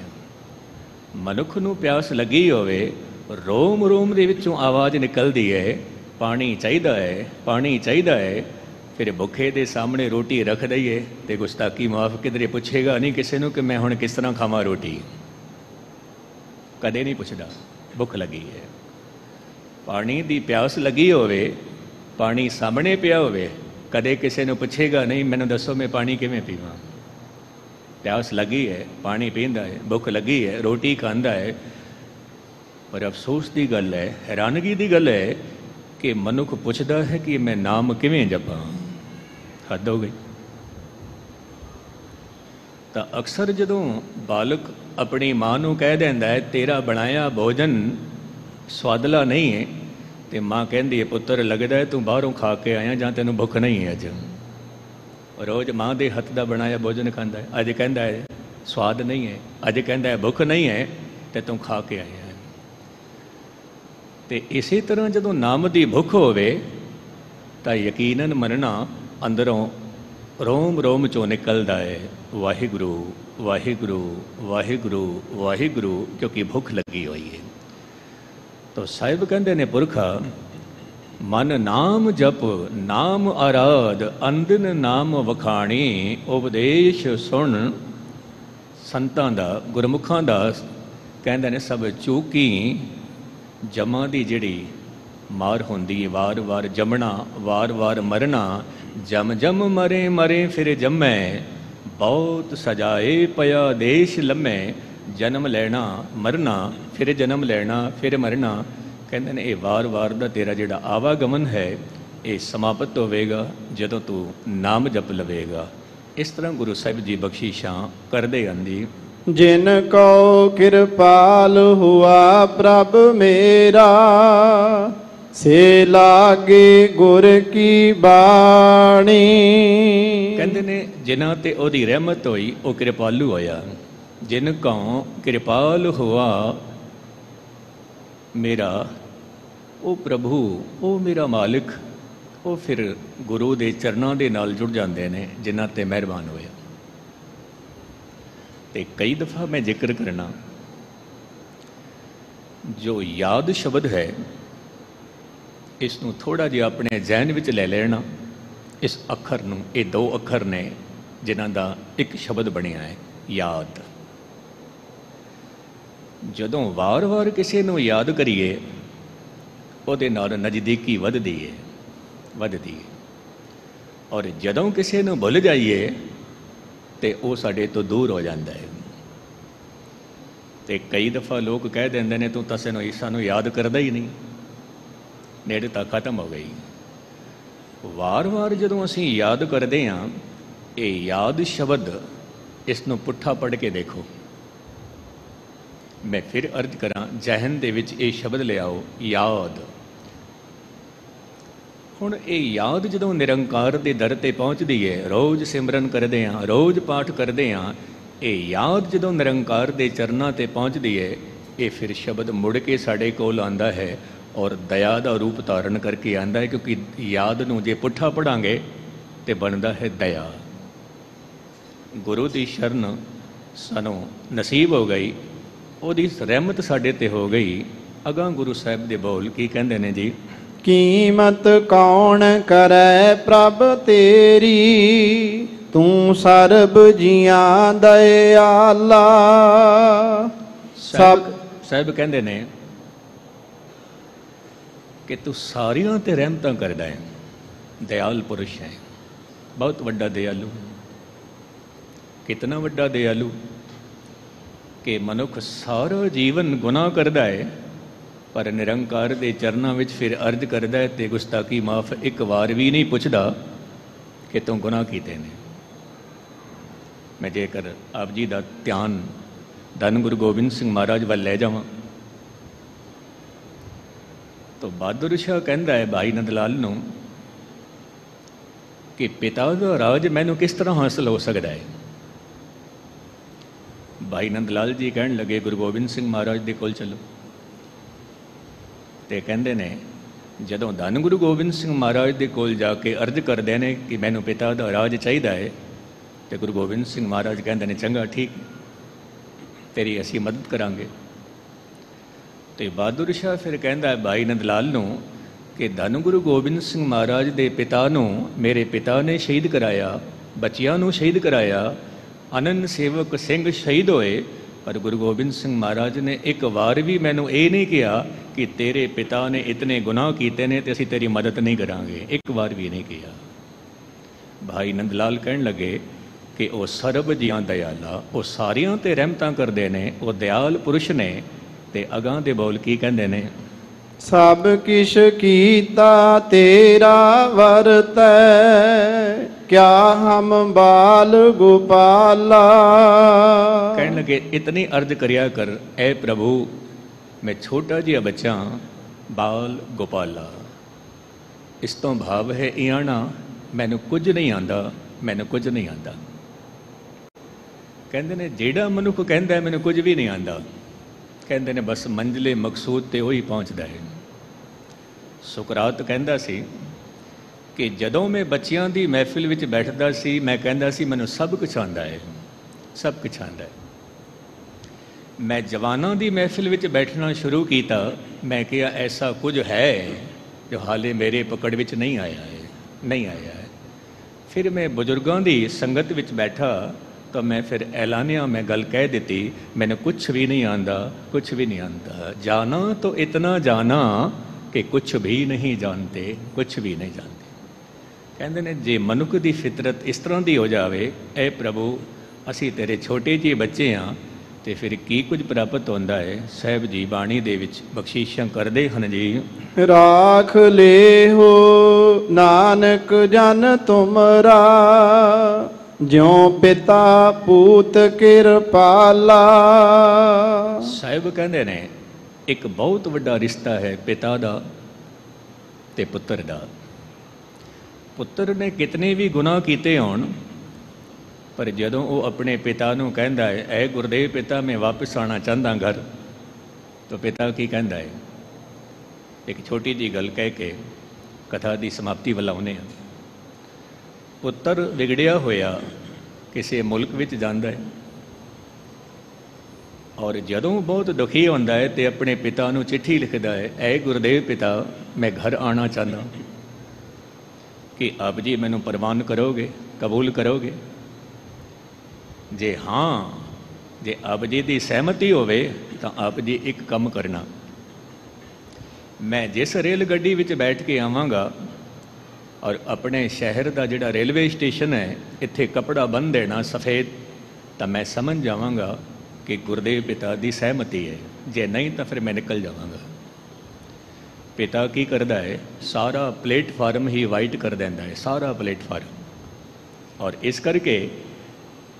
ਮਨੁੱਖ ਨੂੰ ਪਿਆਸ ਲੱਗੀ ਹੋਵੇ, ਰੋਮ ਰੋਮ ਦੇ ਵਿੱਚੋਂ ਆਵਾਜ਼ ਨਿਕਲਦੀ ਹੈ ਪਾਣੀ ਚਾਹੀਦਾ ਹੈ ਪਾਣੀ ਚਾਹੀਦਾ ਹੈ ਫਿਰ ਭੁੱਖੇ ਦੇ ਸਾਹਮਣੇ ਰੋਟੀ ਰੱਖ ਦਈਏ ਤੇ ਗੁਸਤਾਖੀ ਮਾਫ ਕਿਧਰੇ ਪੁੱਛੇਗਾ ਨਹੀਂ ਕਿਸੇ ਨੂੰ ਕਿ ਮੈਂ ਹੁਣ ਕਿਸ ਤਰ੍ਹਾਂ ਖਾਵਾਂ ਰੋਟੀ। ਕਦੇ ਨਹੀਂ ਪੁੱਛਦਾ, ਭੁੱਖ ਲੱਗੀ ਹੈ ਪਾਣੀ ਦੀ ਪਿਆਸ ਲੱਗੀ ਹੋਵੇ, ਪਾਣੀ ਸਾਹਮਣੇ ਪਿਆ ਹੋਵੇ, ਕਦੇ ਕਿਸੇ ਨੂੰ ਪੁੱਛੇਗਾ ਨਹੀਂ, ਮੈਨੂੰ ਦੱਸੋ ਮੈਂ ਪਾਣੀ ਕਿਵੇਂ ਪੀਵਾਂ। ਪਿਆਸ ਲੱਗੀ ਹੈ ਪਾਣੀ ਪੀਂਦਾ ਹੈ ਭੁੱਖ ਲੱਗੀ ਹੈ ਰੋਟੀ ਖਾਂਦਾ ਹੈ ਪਰ ਅਫਸੋਸ ਦੀ ਗੱਲ ਹੈ ਹੈਰਾਨਗੀ ਦੀ ਗੱਲ ਹੈ ਕਿ ਮਨੁੱਖ ਪੁੱਛਦਾ ਹੈ ਕਿ ਮੈਂ ਨਾਮ ਕਿਵੇਂ ਜਪਾਂ ਹੱਦ ਹੋ ਗਈ ਤਾਂ ਅਕਸਰ ਜਦੋਂ ਬਾਲਕ ਆਪਣੀ ਮਾਂ ਨੂੰ ਕਹਿ ਦਿੰਦਾ ਹੈ ਤੇਰਾ ਬਣਾਇਆ ਭੋਜਨ ਸਵਾਦਲਾ ਨਹੀਂ ਹੈ ਤੇ ਮਾਂ ਕਹਿੰਦੀ ਹੈ ਪੁੱਤਰ ਲੱਗਦਾ ਤੂੰ ਬਾਹਰੋਂ ਖਾ ਕੇ ਆਇਆ ਜਾਂ ਤੈਨੂੰ ਭੁੱਖ ਨਹੀਂ ਹੈ ਅੱਜ ਰੋਜ਼ ਮਾਂ ਦੇ ਹੱਥ ਦਾ ਬਣਾਇਆ ਭੋਜਨ ਖਾਂਦਾ ਹੈ। ਅੱਜ ਕਹਿੰਦਾ ਹੈ, ਸਵਾਦ ਨਹੀਂ ਹੈ। ਅੱਜ ਕਹਿੰਦਾ ਹੈ, ਭੁੱਖ ਨਹੀਂ ਹੈ ਤੇ ਤੂੰ ਖਾ ਕੇ ਆਇਆ ਹੈ। ਤੇ ਇਸੇ ਤਰ੍ਹਾਂ ਜਦੋਂ ਨਾਮ ਦੀ ਭੁੱਖ ਹੋਵੇ, ਤਾਂ ਯਕੀਨਨ ਮੰਨਣਾ ਅੰਦਰੋਂ ਰੋਮ ਰੋਮ ਚੋਂ ਨਿਕਲਦਾ ਹੈ, ਵਾਹਿਗੁਰੂ ਵਾਹਿਗੁਰੂ ਵਾਹਿਗੁਰੂ ਵਾਹਿਗੁਰੂ, ਕਿਉਂਕਿ ਭੁੱਖ ਲੱਗੀ ਹੋਈ ਹੈ। ਤਾਂ ਸਾਹਿਬ ਕਹਿੰਦੇ ਨੇ ਪੁਰਖਾ ਮਨ ਨਾਮ ਜਪ, ਨਾਮ ਆਰਾਧ, ਅੰਦਨ ਨਾਮ ਵਖਾਣੀ, ਉਪਦੇਸ਼ ਸੁਣ। ਸੰਤਾਂ ਦਾ, ਗੁਰਮੁਖਾਂ ਦਾ ਕਹਿੰਦੇ ਨੇ ਸਭ ਚੂਕੀ, ਜਮਾਂ ਦੀ ਜਿਹੜੀ ਮਾਰ ਹੁੰਦੀ ਹੈ ਵਾਰ-ਵਾਰ ਜੰਮਣਾ, ਵਾਰ-ਵਾਰ ਮਰਨਾ ਜਮ ਜਮ ਮਰੇ ਮਰੇ ਫਿਰ ਜੰਮੈ, ਬਹੁਤ ਸਜਾਏ ਪਿਆ ਦੇਸ਼ ਲੰਮੇ, ਜਨਮ ਲੈਣਾ, ਮਰਨਾ, ਫਿਰ ਜਨਮ ਲੈਣਾ, ਫਿਰ ਮਰਨਾ ਕਹਿੰਦੇ ਨੇ ਇਹ ਵਾਰ-ਵਾਰ ਦਾ ਤੇਰਾ ਜਿਹੜਾ ਆਵਾਗਮਨ ਹੈ ਇਹ ਸਮਾਪਤ ਹੋਵੇਗਾ ਜਦੋਂ ਤੂੰ ਨਾਮ ਜਪ ਲਵੇਗਾ। ਇਸ ਤਰ੍ਹਾਂ ਗੁਰੂ ਸਾਹਿਬ ਜੀ ਬਖਸ਼ੀਸ਼ਾਂ ਕਰਦੇ ਜੀ ਜਿਨ ਕੋ ਕਿਰਪਾਲ ਹੁਆ ਪ੍ਰਭ ਮੇਰਾ ਸੇ ਲਾਗੇ ਗੁਰ ਕੀ ਬਾਣੀ। ਕਹਿੰਦੇ ਨੇ ਜਿਨ੍ਹਾਂ ਤੇ ਉਹਦੀ ਰਹਿਮਤ ਹੋਈ ਉਹ ਕਿਰਪਾਲੂ ਹੋਇਆ। ਜਿਨ ਕਉ ਕਿਰਪਾਲ ਹੋਆ ਮੇਰਾ, ਉਹ ਪ੍ਰਭੂ, ਉਹ ਮੇਰਾ ਮਾਲਿਕ, ਉਹ ਫਿਰ ਗੁਰੂ ਦੇ ਚਰਨਾਂ ਦੇ ਨਾਲ ਜੁੜ ਜਾਂਦੇ ਨੇ, ਜਿਨ੍ਹਾਂ ਤੇ ਮਿਹਰਬਾਨ ਹੋਇਆ। ਤੇ ਕਈ ਦਫਾ ਮੈਂ ਜ਼ਿਕਰ ਕਰਨਾ, ਜੋ ਯਾਦ ਸ਼ਬਦ ਹੈ, ਇਸ ਨੂੰ ਥੋੜਾ ਜਿਹਾ ਆਪਣੇ ਜ਼ਿਹਨ ਵਿੱਚ ਲੈ ਲੈਣਾ, ਇਸ ਅੱਖਰ ਨੂੰ, ਇਹ ਦੋ ਅੱਖਰ ਨੇ, ਜਿਨ੍ਹਾਂ ਦਾ ਇੱਕ ਸ਼ਬਦ ਬਣਿਆ ਹੈ, ਯਾਦ। ਜਦੋਂ ਵਾਰ-ਵਾਰ ਕਿਸੇ ਨੂੰ ਯਾਦ ਕਰੀਏ, ਉਹਦੇ ਨਾਲ ਨਜ਼ਦੀਕੀ ਵੱਧਦੀ ਹੈ ਵੱਧਦੀ ਹੈ ਔਰ ਜਦੋਂ ਕਿਸੇ ਨੂੰ ਭੁੱਲ ਜਾਈਏ, ਤੇ ਉਹ ਸਾਡੇ ਤੋਂ ਦੂਰ ਹੋ ਜਾਂਦਾ ਹੈ। ਤੇ ਕਈ ਦਫਾ ਲੋਕ ਕਹਿ ਦਿੰਦੇ ਨੇ, ਤੂੰ ਤਾਂ ਸਾਨੂੰ ਈਸਾ ਨੂੰ ਯਾਦ ਕਰਦਾ ਹੀ ਨਹੀਂ। ਨੇੜੇ ਤਾਂ ਖਤਮ ਹੋ ਗਈ। ਵਾਰ-ਵਾਰ ਜਦੋਂ ਅਸੀਂ ਯਾਦ ਕਰਦੇ ਹਾਂ, ਇਹ ਯਾਦ ਸ਼ਬਦ ਇਸ ਨੂੰ ਪੁੱਠਾ ਪੜ੍ਹ ਕੇ ਦੇਖੋ। ਮੈਂ ਫਿਰ ਅਰਜ਼ ਕਰਾਂ, ਜਹਨ ਦੇ ਵਿੱਚ ਇਹ ਸ਼ਬਦ ਲਿਆਓ, ਯਾਦ। ਹੁਣ ਇਹ ਯਾਦ ਜਦੋਂ ਨਿਰੰਕਾਰ ਦੇ ਦਰ ਤੇ ਪਹੁੰਚਦੀ ਹੈ ਰੋਜ਼ ਸਿਮਰਨ ਕਰਦੇ ਹਾਂ ਰੋਜ਼ ਪਾਠ ਕਰਦੇ ਹਾਂ ਇਹ ਯਾਦ ਜਦੋਂ ਨਿਰੰਕਾਰ ਦੇ ਚਰਨਾਂ ਤੇ ਪਹੁੰਚਦੀ ਹੈ ਇਹ ਫਿਰ ਸ਼ਬਦ ਮੁੜ ਕੇ ਸਾਡੇ ਕੋਲ ਆਂਦਾ ਹੈ ਔਰ ਦਇਆ ਦਾ ਰੂਪ ਧਾਰਨ ਕਰਕੇ ਆਂਦਾ ਹੈ ਕਿਉਂਕਿ ਯਾਦ ਨੂੰ ਜੇ ਪੁੱਠਾ ਪੜਾਂਗੇ, ਤੇ ਬਣਦਾ ਹੈ ਦਇਆ। ਗੁਰੂ ਦੀ ਸ਼ਰਨ ਸਾਨੂੰ ਨਸੀਬ ਹੋ ਗਈ। ਉਹਦੀ ਰਹਿਮਤ ਸਾਡੇ ਤੇ ਹੋ ਗਈ। ਅਗਾਂ ਗੁਰੂ ਸਾਹਿਬ ਦੇ ਬੋਲ ਕੀ ਕਹਿੰਦੇ ਨੇ ਜੀ? ਕੀਮਤ ਕੌਣ ਕਰੈ ਪ੍ਰਭ ਤੇਰੀ? ਤੂੰ ਸਰਬ ਜੀਆਂ ਦਇਆਲਾ। ਸਭ ਸਾਹਿਬ ਕਹਿੰਦੇ ਨੇ ਕਿ ਤੂੰ ਸਾਰਿਆਂ ਤੇ ਰਹਿਮਤਾਂ ਕਰਦਾ ਹੈ। ਦਇਆਲ ਪੁਰਸ਼ ਹੈ। ਬਹੁਤ ਵੱਡਾ ਦਇਆਲੂ ਕਿਤਨਾ ਵੱਡਾ ਦਇਆਲੂ? ਕਿ ਮਨੁੱਖ ਸਾਰਾ ਜੀਵਨ ਗੁਨਾਹ ਕਰਦਾ ਹੈ ਪਰ ਨਿਰੰਕਾਰ ਦੇ ਚਰਨਾਂ ਵਿੱਚ ਫਿਰ ਅਰਜ਼ ਕਰਦਾ ਹੈ ਤੇ ਗੁਸਤਾਖੀ ਮਾਫ ਇੱਕ ਵਾਰ ਵੀ ਨਹੀਂ ਪੁੱਛਦਾ ਕਿ ਤੂੰ ਗੁਨਾਹ ਕੀਤੇ ਨੇ। ਮੈਂ ਜੇਕਰ ਆਪ ਜੀ ਦਾ ਧਿਆਨ ਧੰਨ ਗੁਰੂ ਗੋਬਿੰਦ ਸਿੰਘ ਮਹਾਰਾਜ ਵੱਲ ਲੈ ਜਾਵਾਂ, ਤਾਂ ਬਹਾਦਰ ਸ਼ਾਹ ਕਹਿੰਦਾ ਹੈ ਭਾਈ ਨੰਦ ਲਾਲ ਨੂੰ ਕਿ ਪਿਤਾ ਦਾ ਰਾਜ ਮੈਨੂੰ ਕਿਸ ਤਰ੍ਹਾਂ ਹਾਸਲ ਹੋ ਸਕਦਾ ਹੈ ਭਾਈ ਨੰਦ ਲਾਲ ਜੀ ਕਹਿਣ ਲੱਗੇ, ਗੁਰੂ ਗੋਬਿੰਦ ਸਿੰਘ ਮਹਾਰਾਜ ਦੇ ਕੋਲ ਚੱਲੋ। ਤੇ ਕਹਿੰਦੇ ਨੇ, ਜਦੋਂ ਧੰਨ ਗੁਰੂ ਗੋਬਿੰਦ ਸਿੰਘ ਮਹਾਰਾਜ ਦੇ ਕੋਲ ਜਾ ਕੇ ਅਰਜ਼ ਕਰਦੇ ਨੇ ਕਿ ਮੈਨੂੰ ਪਿਤਾ ਦਾ ਰਾਜ ਚਾਹੀਦਾ ਹੈ, ਤੇ ਗੁਰੂ ਗੋਬਿੰਦ ਸਿੰਘ ਮਹਾਰਾਜ ਕਹਿੰਦੇ ਨੇ, ਚੰਗਾ, ਠੀਕ ਤੇਰੀ ਅਸੀਂ ਮਦਦ ਕਰਾਂਗੇ। ਤੇ ਬਹਾਦਰ ਸ਼ਾਹ ਫਿਰ ਕਹਿੰਦਾ ਹੈ ਭਾਈ ਨੰਦ ਲਾਲ ਨੂੰ ਕਿ ਧੰਨ ਗੁਰੂ ਗੋਬਿੰਦ ਸਿੰਘ ਮਹਾਰਾਜ ਦੇ ਪਿਤਾ ਨੂੰ ਮੇਰੇ ਪਿਤਾ ਨੇ ਸ਼ਹੀਦ ਕਰਾਇਆ, ਬੱਚਿਆਂ ਨੂੰ ਸ਼ਹੀਦ ਕਰਾਇਆ ਅਨੰਦ ਸੇਵਕ ਸਿੰਘ ਸ਼ਹੀਦ ਹੋਏ, ਪਰ ਗੁਰੂ ਗੋਬਿੰਦ ਸਿੰਘ ਮਹਾਰਾਜ ਨੇ ਇੱਕ ਵਾਰ ਵੀ ਮੈਨੂੰ ਇਹ ਨਹੀਂ ਕਿਹਾ ਕਿ ਤੇਰੇ ਪਿਤਾ ਨੇ ਇਤਨੇ ਗੁਨਾਹ ਕੀਤੇ ਨੇ ਤੇ ਅਸੀਂ ਤੇਰੀ ਮਦਦ ਨਹੀਂ ਕਰਾਂਗੇ। ਇੱਕ ਵਾਰ ਵੀ ਨਹੀਂ ਕਿਹਾ। ਭਾਈ ਨੰਦ ਲਾਲ ਕਹਿਣ ਲੱਗੇ ਕਿ ਉਹ ਸਰਬ ਜੀਆਂ ਦਇਆਲਾ ਉਹ ਸਾਰਿਆਂ ਤੇ ਰਹਿਮਤਾਂ ਕਰਦੇ ਨੇ, ਉਹ ਦਿਆਲ ਪੁਰਸ਼ ਨੇ ਤੇ ਅਗਾਂ ਦੇ ਬੋਲ ਕੀ ਕਹਿੰਦੇ ਨੇ? ਸਭ ਕਿਛ ਕੀਤਾ ਤੇਰਾ ਵਰਤੈ, ਕਿਆ ਹਮ ਬਾਲ ਗੋਪਾਲਾ। ਕਹਿਣ ਲੱਗੇ, ਇਤਨੀ ਅਰਜ਼ ਕਰਿਆ ਕਰ, ਐ ਪ੍ਰਭੂ, ਮੈਂ ਛੋਟਾ ਜਿਹਾ ਬੱਚਾ ਬਾਲ ਗੋਪਾਲਾ। ਇਸ ਤੋਂ ਭਾਵ ਹੈ, ਇਆਣਾ, ਮੈਨੂੰ ਕੁਝ ਨਹੀਂ ਆਂਦਾ, ਮੈਨੂੰ ਕੁਝ ਨਹੀਂ ਆਂਦਾ। ਕਹਿੰਦੇ ਨੇ, ਜਿਹੜਾ ਮਨੁੱਖ ਕਹਿੰਦਾ ਮੈਨੂੰ ਕੁਝ ਵੀ ਨਹੀਂ ਆਂਦਾ। ਕਹਿੰਦੇ ਨੇ, ਬਸ ਮੰਜ਼ਲੇ ਮਕਸੂਦ ਤੇ ਉਹੀ ਪਹੁੰਚਦਾ ਹੈ। ਸੁਕਰਾਤ ਕਹਿੰਦਾ ਸੀ ਕਿ ਜਦੋਂ ਮੈਂ ਬੱਚਿਆਂ ਦੀ ਮਹਿਫਿਲ ਵਿੱਚ ਬੈਠਦਾ ਸੀ, ਮੈਂ ਕਹਿੰਦਾ ਸੀ, ਮੈਨੂੰ ਸਭ ਕੁਝ ਆਉਂਦਾ ਹੈ, ਸਭ ਕੁਝ ਆਉਂਦਾ ਹੈ। ਮੈਂ ਜਵਾਨਾਂ ਦੀ ਮਹਿਫਿਲ ਵਿੱਚ ਬੈਠਣਾ ਸ਼ੁਰੂ ਕੀਤਾ, ਮੈਂ ਕਿਹਾ, ਐਸਾ ਕੁਝ ਹੈ ਜੋ ਹਾਲੇ ਮੇਰੇ ਪਕੜ ਵਿੱਚ ਨਹੀਂ ਆਇਆ ਹੈ, ਨਹੀਂ ਆਇਆ ਹੈ? ਫਿਰ ਮੈਂ ਬਜ਼ੁਰਗਾਂ ਦੀ ਸੰਗਤ ਵਿੱਚ ਬੈਠਾ ਤਾਂ ਮੈਂ ਫਿਰ ਐਲਾਨਿਆ, ਮੈਂ ਗੱਲ ਕਹਿ ਦਿੱਤੀ, ਮੈਨੂੰ ਕੁਝ ਵੀ ਨਹੀਂ ਆਂਦਾ ਕੁਝ ਵੀ ਨਹੀਂ ਆਂਦਾ। ਜਾਣਾ ਤਾਂ ਇਤਨਾ ਜਾਣਾ ਕਿ ਕੁਝ ਵੀ ਨਹੀਂ ਜਾਣਦੇ ਕੁਝ ਵੀ ਨਹੀਂ ਜਾਣਦੇ। ਕਹਿੰਦੇ ਨੇ, ਜੇ ਮਨੁੱਖ ਦੀ ਫਿਤਰਤ ਇਸ ਤਰ੍ਹਾਂ ਦੀ ਹੋ ਜਾਵੇ, ਐ ਪ੍ਰਭੂ, ਅਸੀਂ ਤੇਰੇ ਛੋਟੇ ਜਿਹੇ ਬੱਚੇ ਆ, ਤੇ ਫਿਰ ਕੀ ਕੁਝ ਪ੍ਰਾਪਤ ਹੁੰਦਾ ਹੈ ਸਾਹਿਬ ਜੀ ਬਾਣੀ ਦੇ ਵਿੱਚ ਬਖਸ਼ੀਸ਼ਾਂ ਕਰਦੇ ਹਨ ਜੀ, ਰਾਖ ਲੇ ਹੋ ਨਾਨਕ ਜਨ ਤੁਮਰਾ ਜਿਉ ਪਿਤਾ ਪੂਤ ਕਿਰਪਾਲਾ। ਸਾਹਿਬ ਕਹਿੰਦੇ ਨੇ, ਇੱਕ ਬਹੁਤ ਵੱਡਾ ਰਿਸ਼ਤਾ ਹੈ ਪਿਤਾ ਦਾ ਤੇ ਪੁੱਤਰ ਦਾ। ਪੁੱਤਰ ਨੇ ਕਿਤਨੇ ਵੀ ਗੁਨਾਹ ਕੀਤੇ ਹੋਣ, ਪਰ ਜਦੋਂ ਉਹ ਆਪਣੇ ਪਿਤਾ ਨੂੰ ਕਹਿੰਦਾ ਹੈ, ਐ ਗੁਰਦੇਵ ਪਿਤਾ, ਮੈਂ ਵਾਪਸ ਆਣਾ ਚਾਹੁੰਦਾ ਘਰ, ਤਾਂ ਪਿਤਾ ਕੀ ਕਹਿੰਦਾ ਹੈ? ਇੱਕ ਛੋਟੀ ਜੀ ਗੱਲ ਕਹਿ ਕੇ ਕਥਾ ਦੀ ਸਮਾਪਤੀ ਵੱਲ ਆਉਂਦੇ ਹਾਂ। ਪੁੱਤਰ ਵਿਗੜਿਆ ਹੋਇਆ ਕਿਸੇ ਮੁਲਕ ਵਿੱਚ ਜਾਂਦਾ ਹੈ। ਔਰ ਜਦੋਂ ਬਹੁਤ ਦੁਖੀ ਹੁੰਦਾ ਹੈ ਤੇ ਆਪਣੇ ਪਿਤਾ ਨੂੰ ਚਿੱਠੀ ਲਿਖਦਾ ਹੈ, ਐ ਗੁਰਦੇਵ ਪਿਤਾ, ਮੈਂ ਘਰ ਆਣਾ ਚਾਹੁੰਦਾ ਕਿ ਆਪ ਜੀ ਮੈਨੂੰ ਪ੍ਰਵਾਨ ਕਰੋਗੇ, ਕਬੂਲ ਕਰੋਗੇ? ਜੇ ਹਾਂ, ਜੇ ਆਪ ਜੀ ਦੀ ਸਹਿਮਤੀ ਹੋਵੇ, ਤਾਂ ਆਪ ਜੀ ਇੱਕ ਕੰਮ ਕਰਨਾ। ਮੈਂ ਜਿਸ ਰੇਲ ਗੱਡੀ ਵਿੱਚ ਬੈਠ ਕੇ ਆਵਾਂਗਾ ਔਰ ਆਪਣੇ ਸ਼ਹਿਰ ਦਾ ਜਿਹੜਾ ਰੇਲਵੇ ਸਟੇਸ਼ਨ ਹੈ, ਇੱਥੇ ਕਪੜਾ ਬੰਨ ਦੇਣਾ ਸਫੇਦ, ਤਾਂ ਮੈਂ ਸਮਝ ਜਾਵਾਂਗਾ ਕਿ ਗੁਰਦੇਵ ਪਿਤਾ ਦੀ ਸਹਿਮਤੀ ਹੈ। ਜੇ ਨਹੀਂ, ਤਾਂ ਫਿਰ ਮੈਂ ਨਿਕਲ ਜਾਵਾਂਗਾ। ਪਿਤਾ ਕੀ ਕਰਦਾ ਹੈ, ਸਾਰਾ ਪਲੇਟਫਾਰਮ ਹੀ ਵਾਈਟ ਕਰ ਦਿੰਦਾ ਹੈ, ਸਾਰਾ ਪਲੇਟਫਾਰਮ। ਔਰ ਇਸ ਕਰਕੇ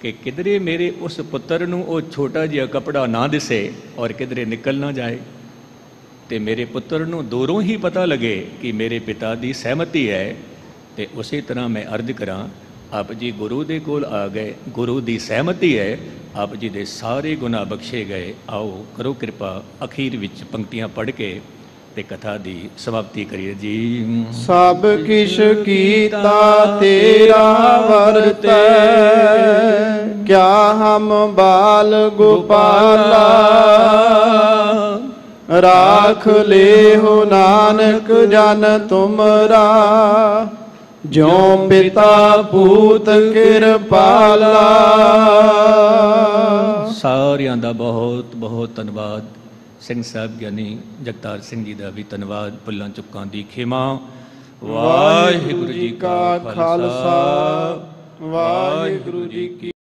ਕਿ ਕਿਧਰੇ ਮੇਰੇ ਉਸ ਪੁੱਤਰ ਨੂੰ ਉਹ ਛੋਟਾ ਜਿਹਾ ਕਪੜਾ ਨਾ ਦਿਸੇ ਔਰ ਕਿਧਰੇ ਨਿਕਲ ਨਾ ਜਾਏ ਤੇ ਮੇਰੇ ਪੁੱਤਰ ਨੂੰ ਦੂਰੋਂ ਹੀ ਪਤਾ ਲੱਗੇ ਕਿ ਮੇਰੇ ਪਿਤਾ ਦੀ ਸਹਿਮਤੀ ਹੈ, ਤੇ ਉਸੇ ਤਰ੍ਹਾਂ ਮੈਂ ਅਰਜ਼ ਕਰਾਂ, ਆਪ ਜੀ ਗੁਰੂ ਦੇ ਕੋਲ ਆ ਗਏ, ਗੁਰੂ ਦੀ ਸਹਿਮਤੀ ਹੈ, ਆਪ ਜੀ ਦੇ ਸਾਰੇ ਗੁਨਾਹ ਬਖਸ਼ੇ ਗਏ, ਆਓ ਕਰੋ ਕਿਰਪਾ, ਅਖੀਰ ਵਿੱਚ ਪੰਕਤੀਆਂ ਪੜ੍ਹ ਕੇ ਤੇ ਕਥਾ ਦੀ ਸਮਾਪਤੀ ਕਰੀਏ। ਜੀ। ਸਭ ਕਿਛ ਕੀਤਾ ਤੇਰਾ ਵਰਤੈ ਕਿਆ ਹਮ ਬਾਲ ਗੋਪਾਲਾ ਰਾਖ ਲੇਹੋ ਨਾਨਕ ਜਨ ਤੁਮਰਾ। ਜਿਉ ਪਿਤਾ ਪੂਤ ਕਿਰਪਾਲਾ। ਸਾਰਿਆਂ ਦਾ ਬਹੁਤ ਬਹੁਤ ਧੰਨਵਾਦ। ਸਿੰਘ ਸਾਹਿਬ ਗਿਆਨੀ ਜਗਤਾਰ ਸਿੰਘ ਜੀ ਦਾ ਵੀ ਧੰਨਵਾਦ। ਭੁੱਲਾਂ ਚੁੱਕਾਂ ਦੀ ਖਿਮਾ। ਵਾਹਿਗੁਰੂ ਜੀ ਕਾ ਖਾਲਸਾ। ਵਾਹਿਗੁਰੂ ਜੀ ਕੀ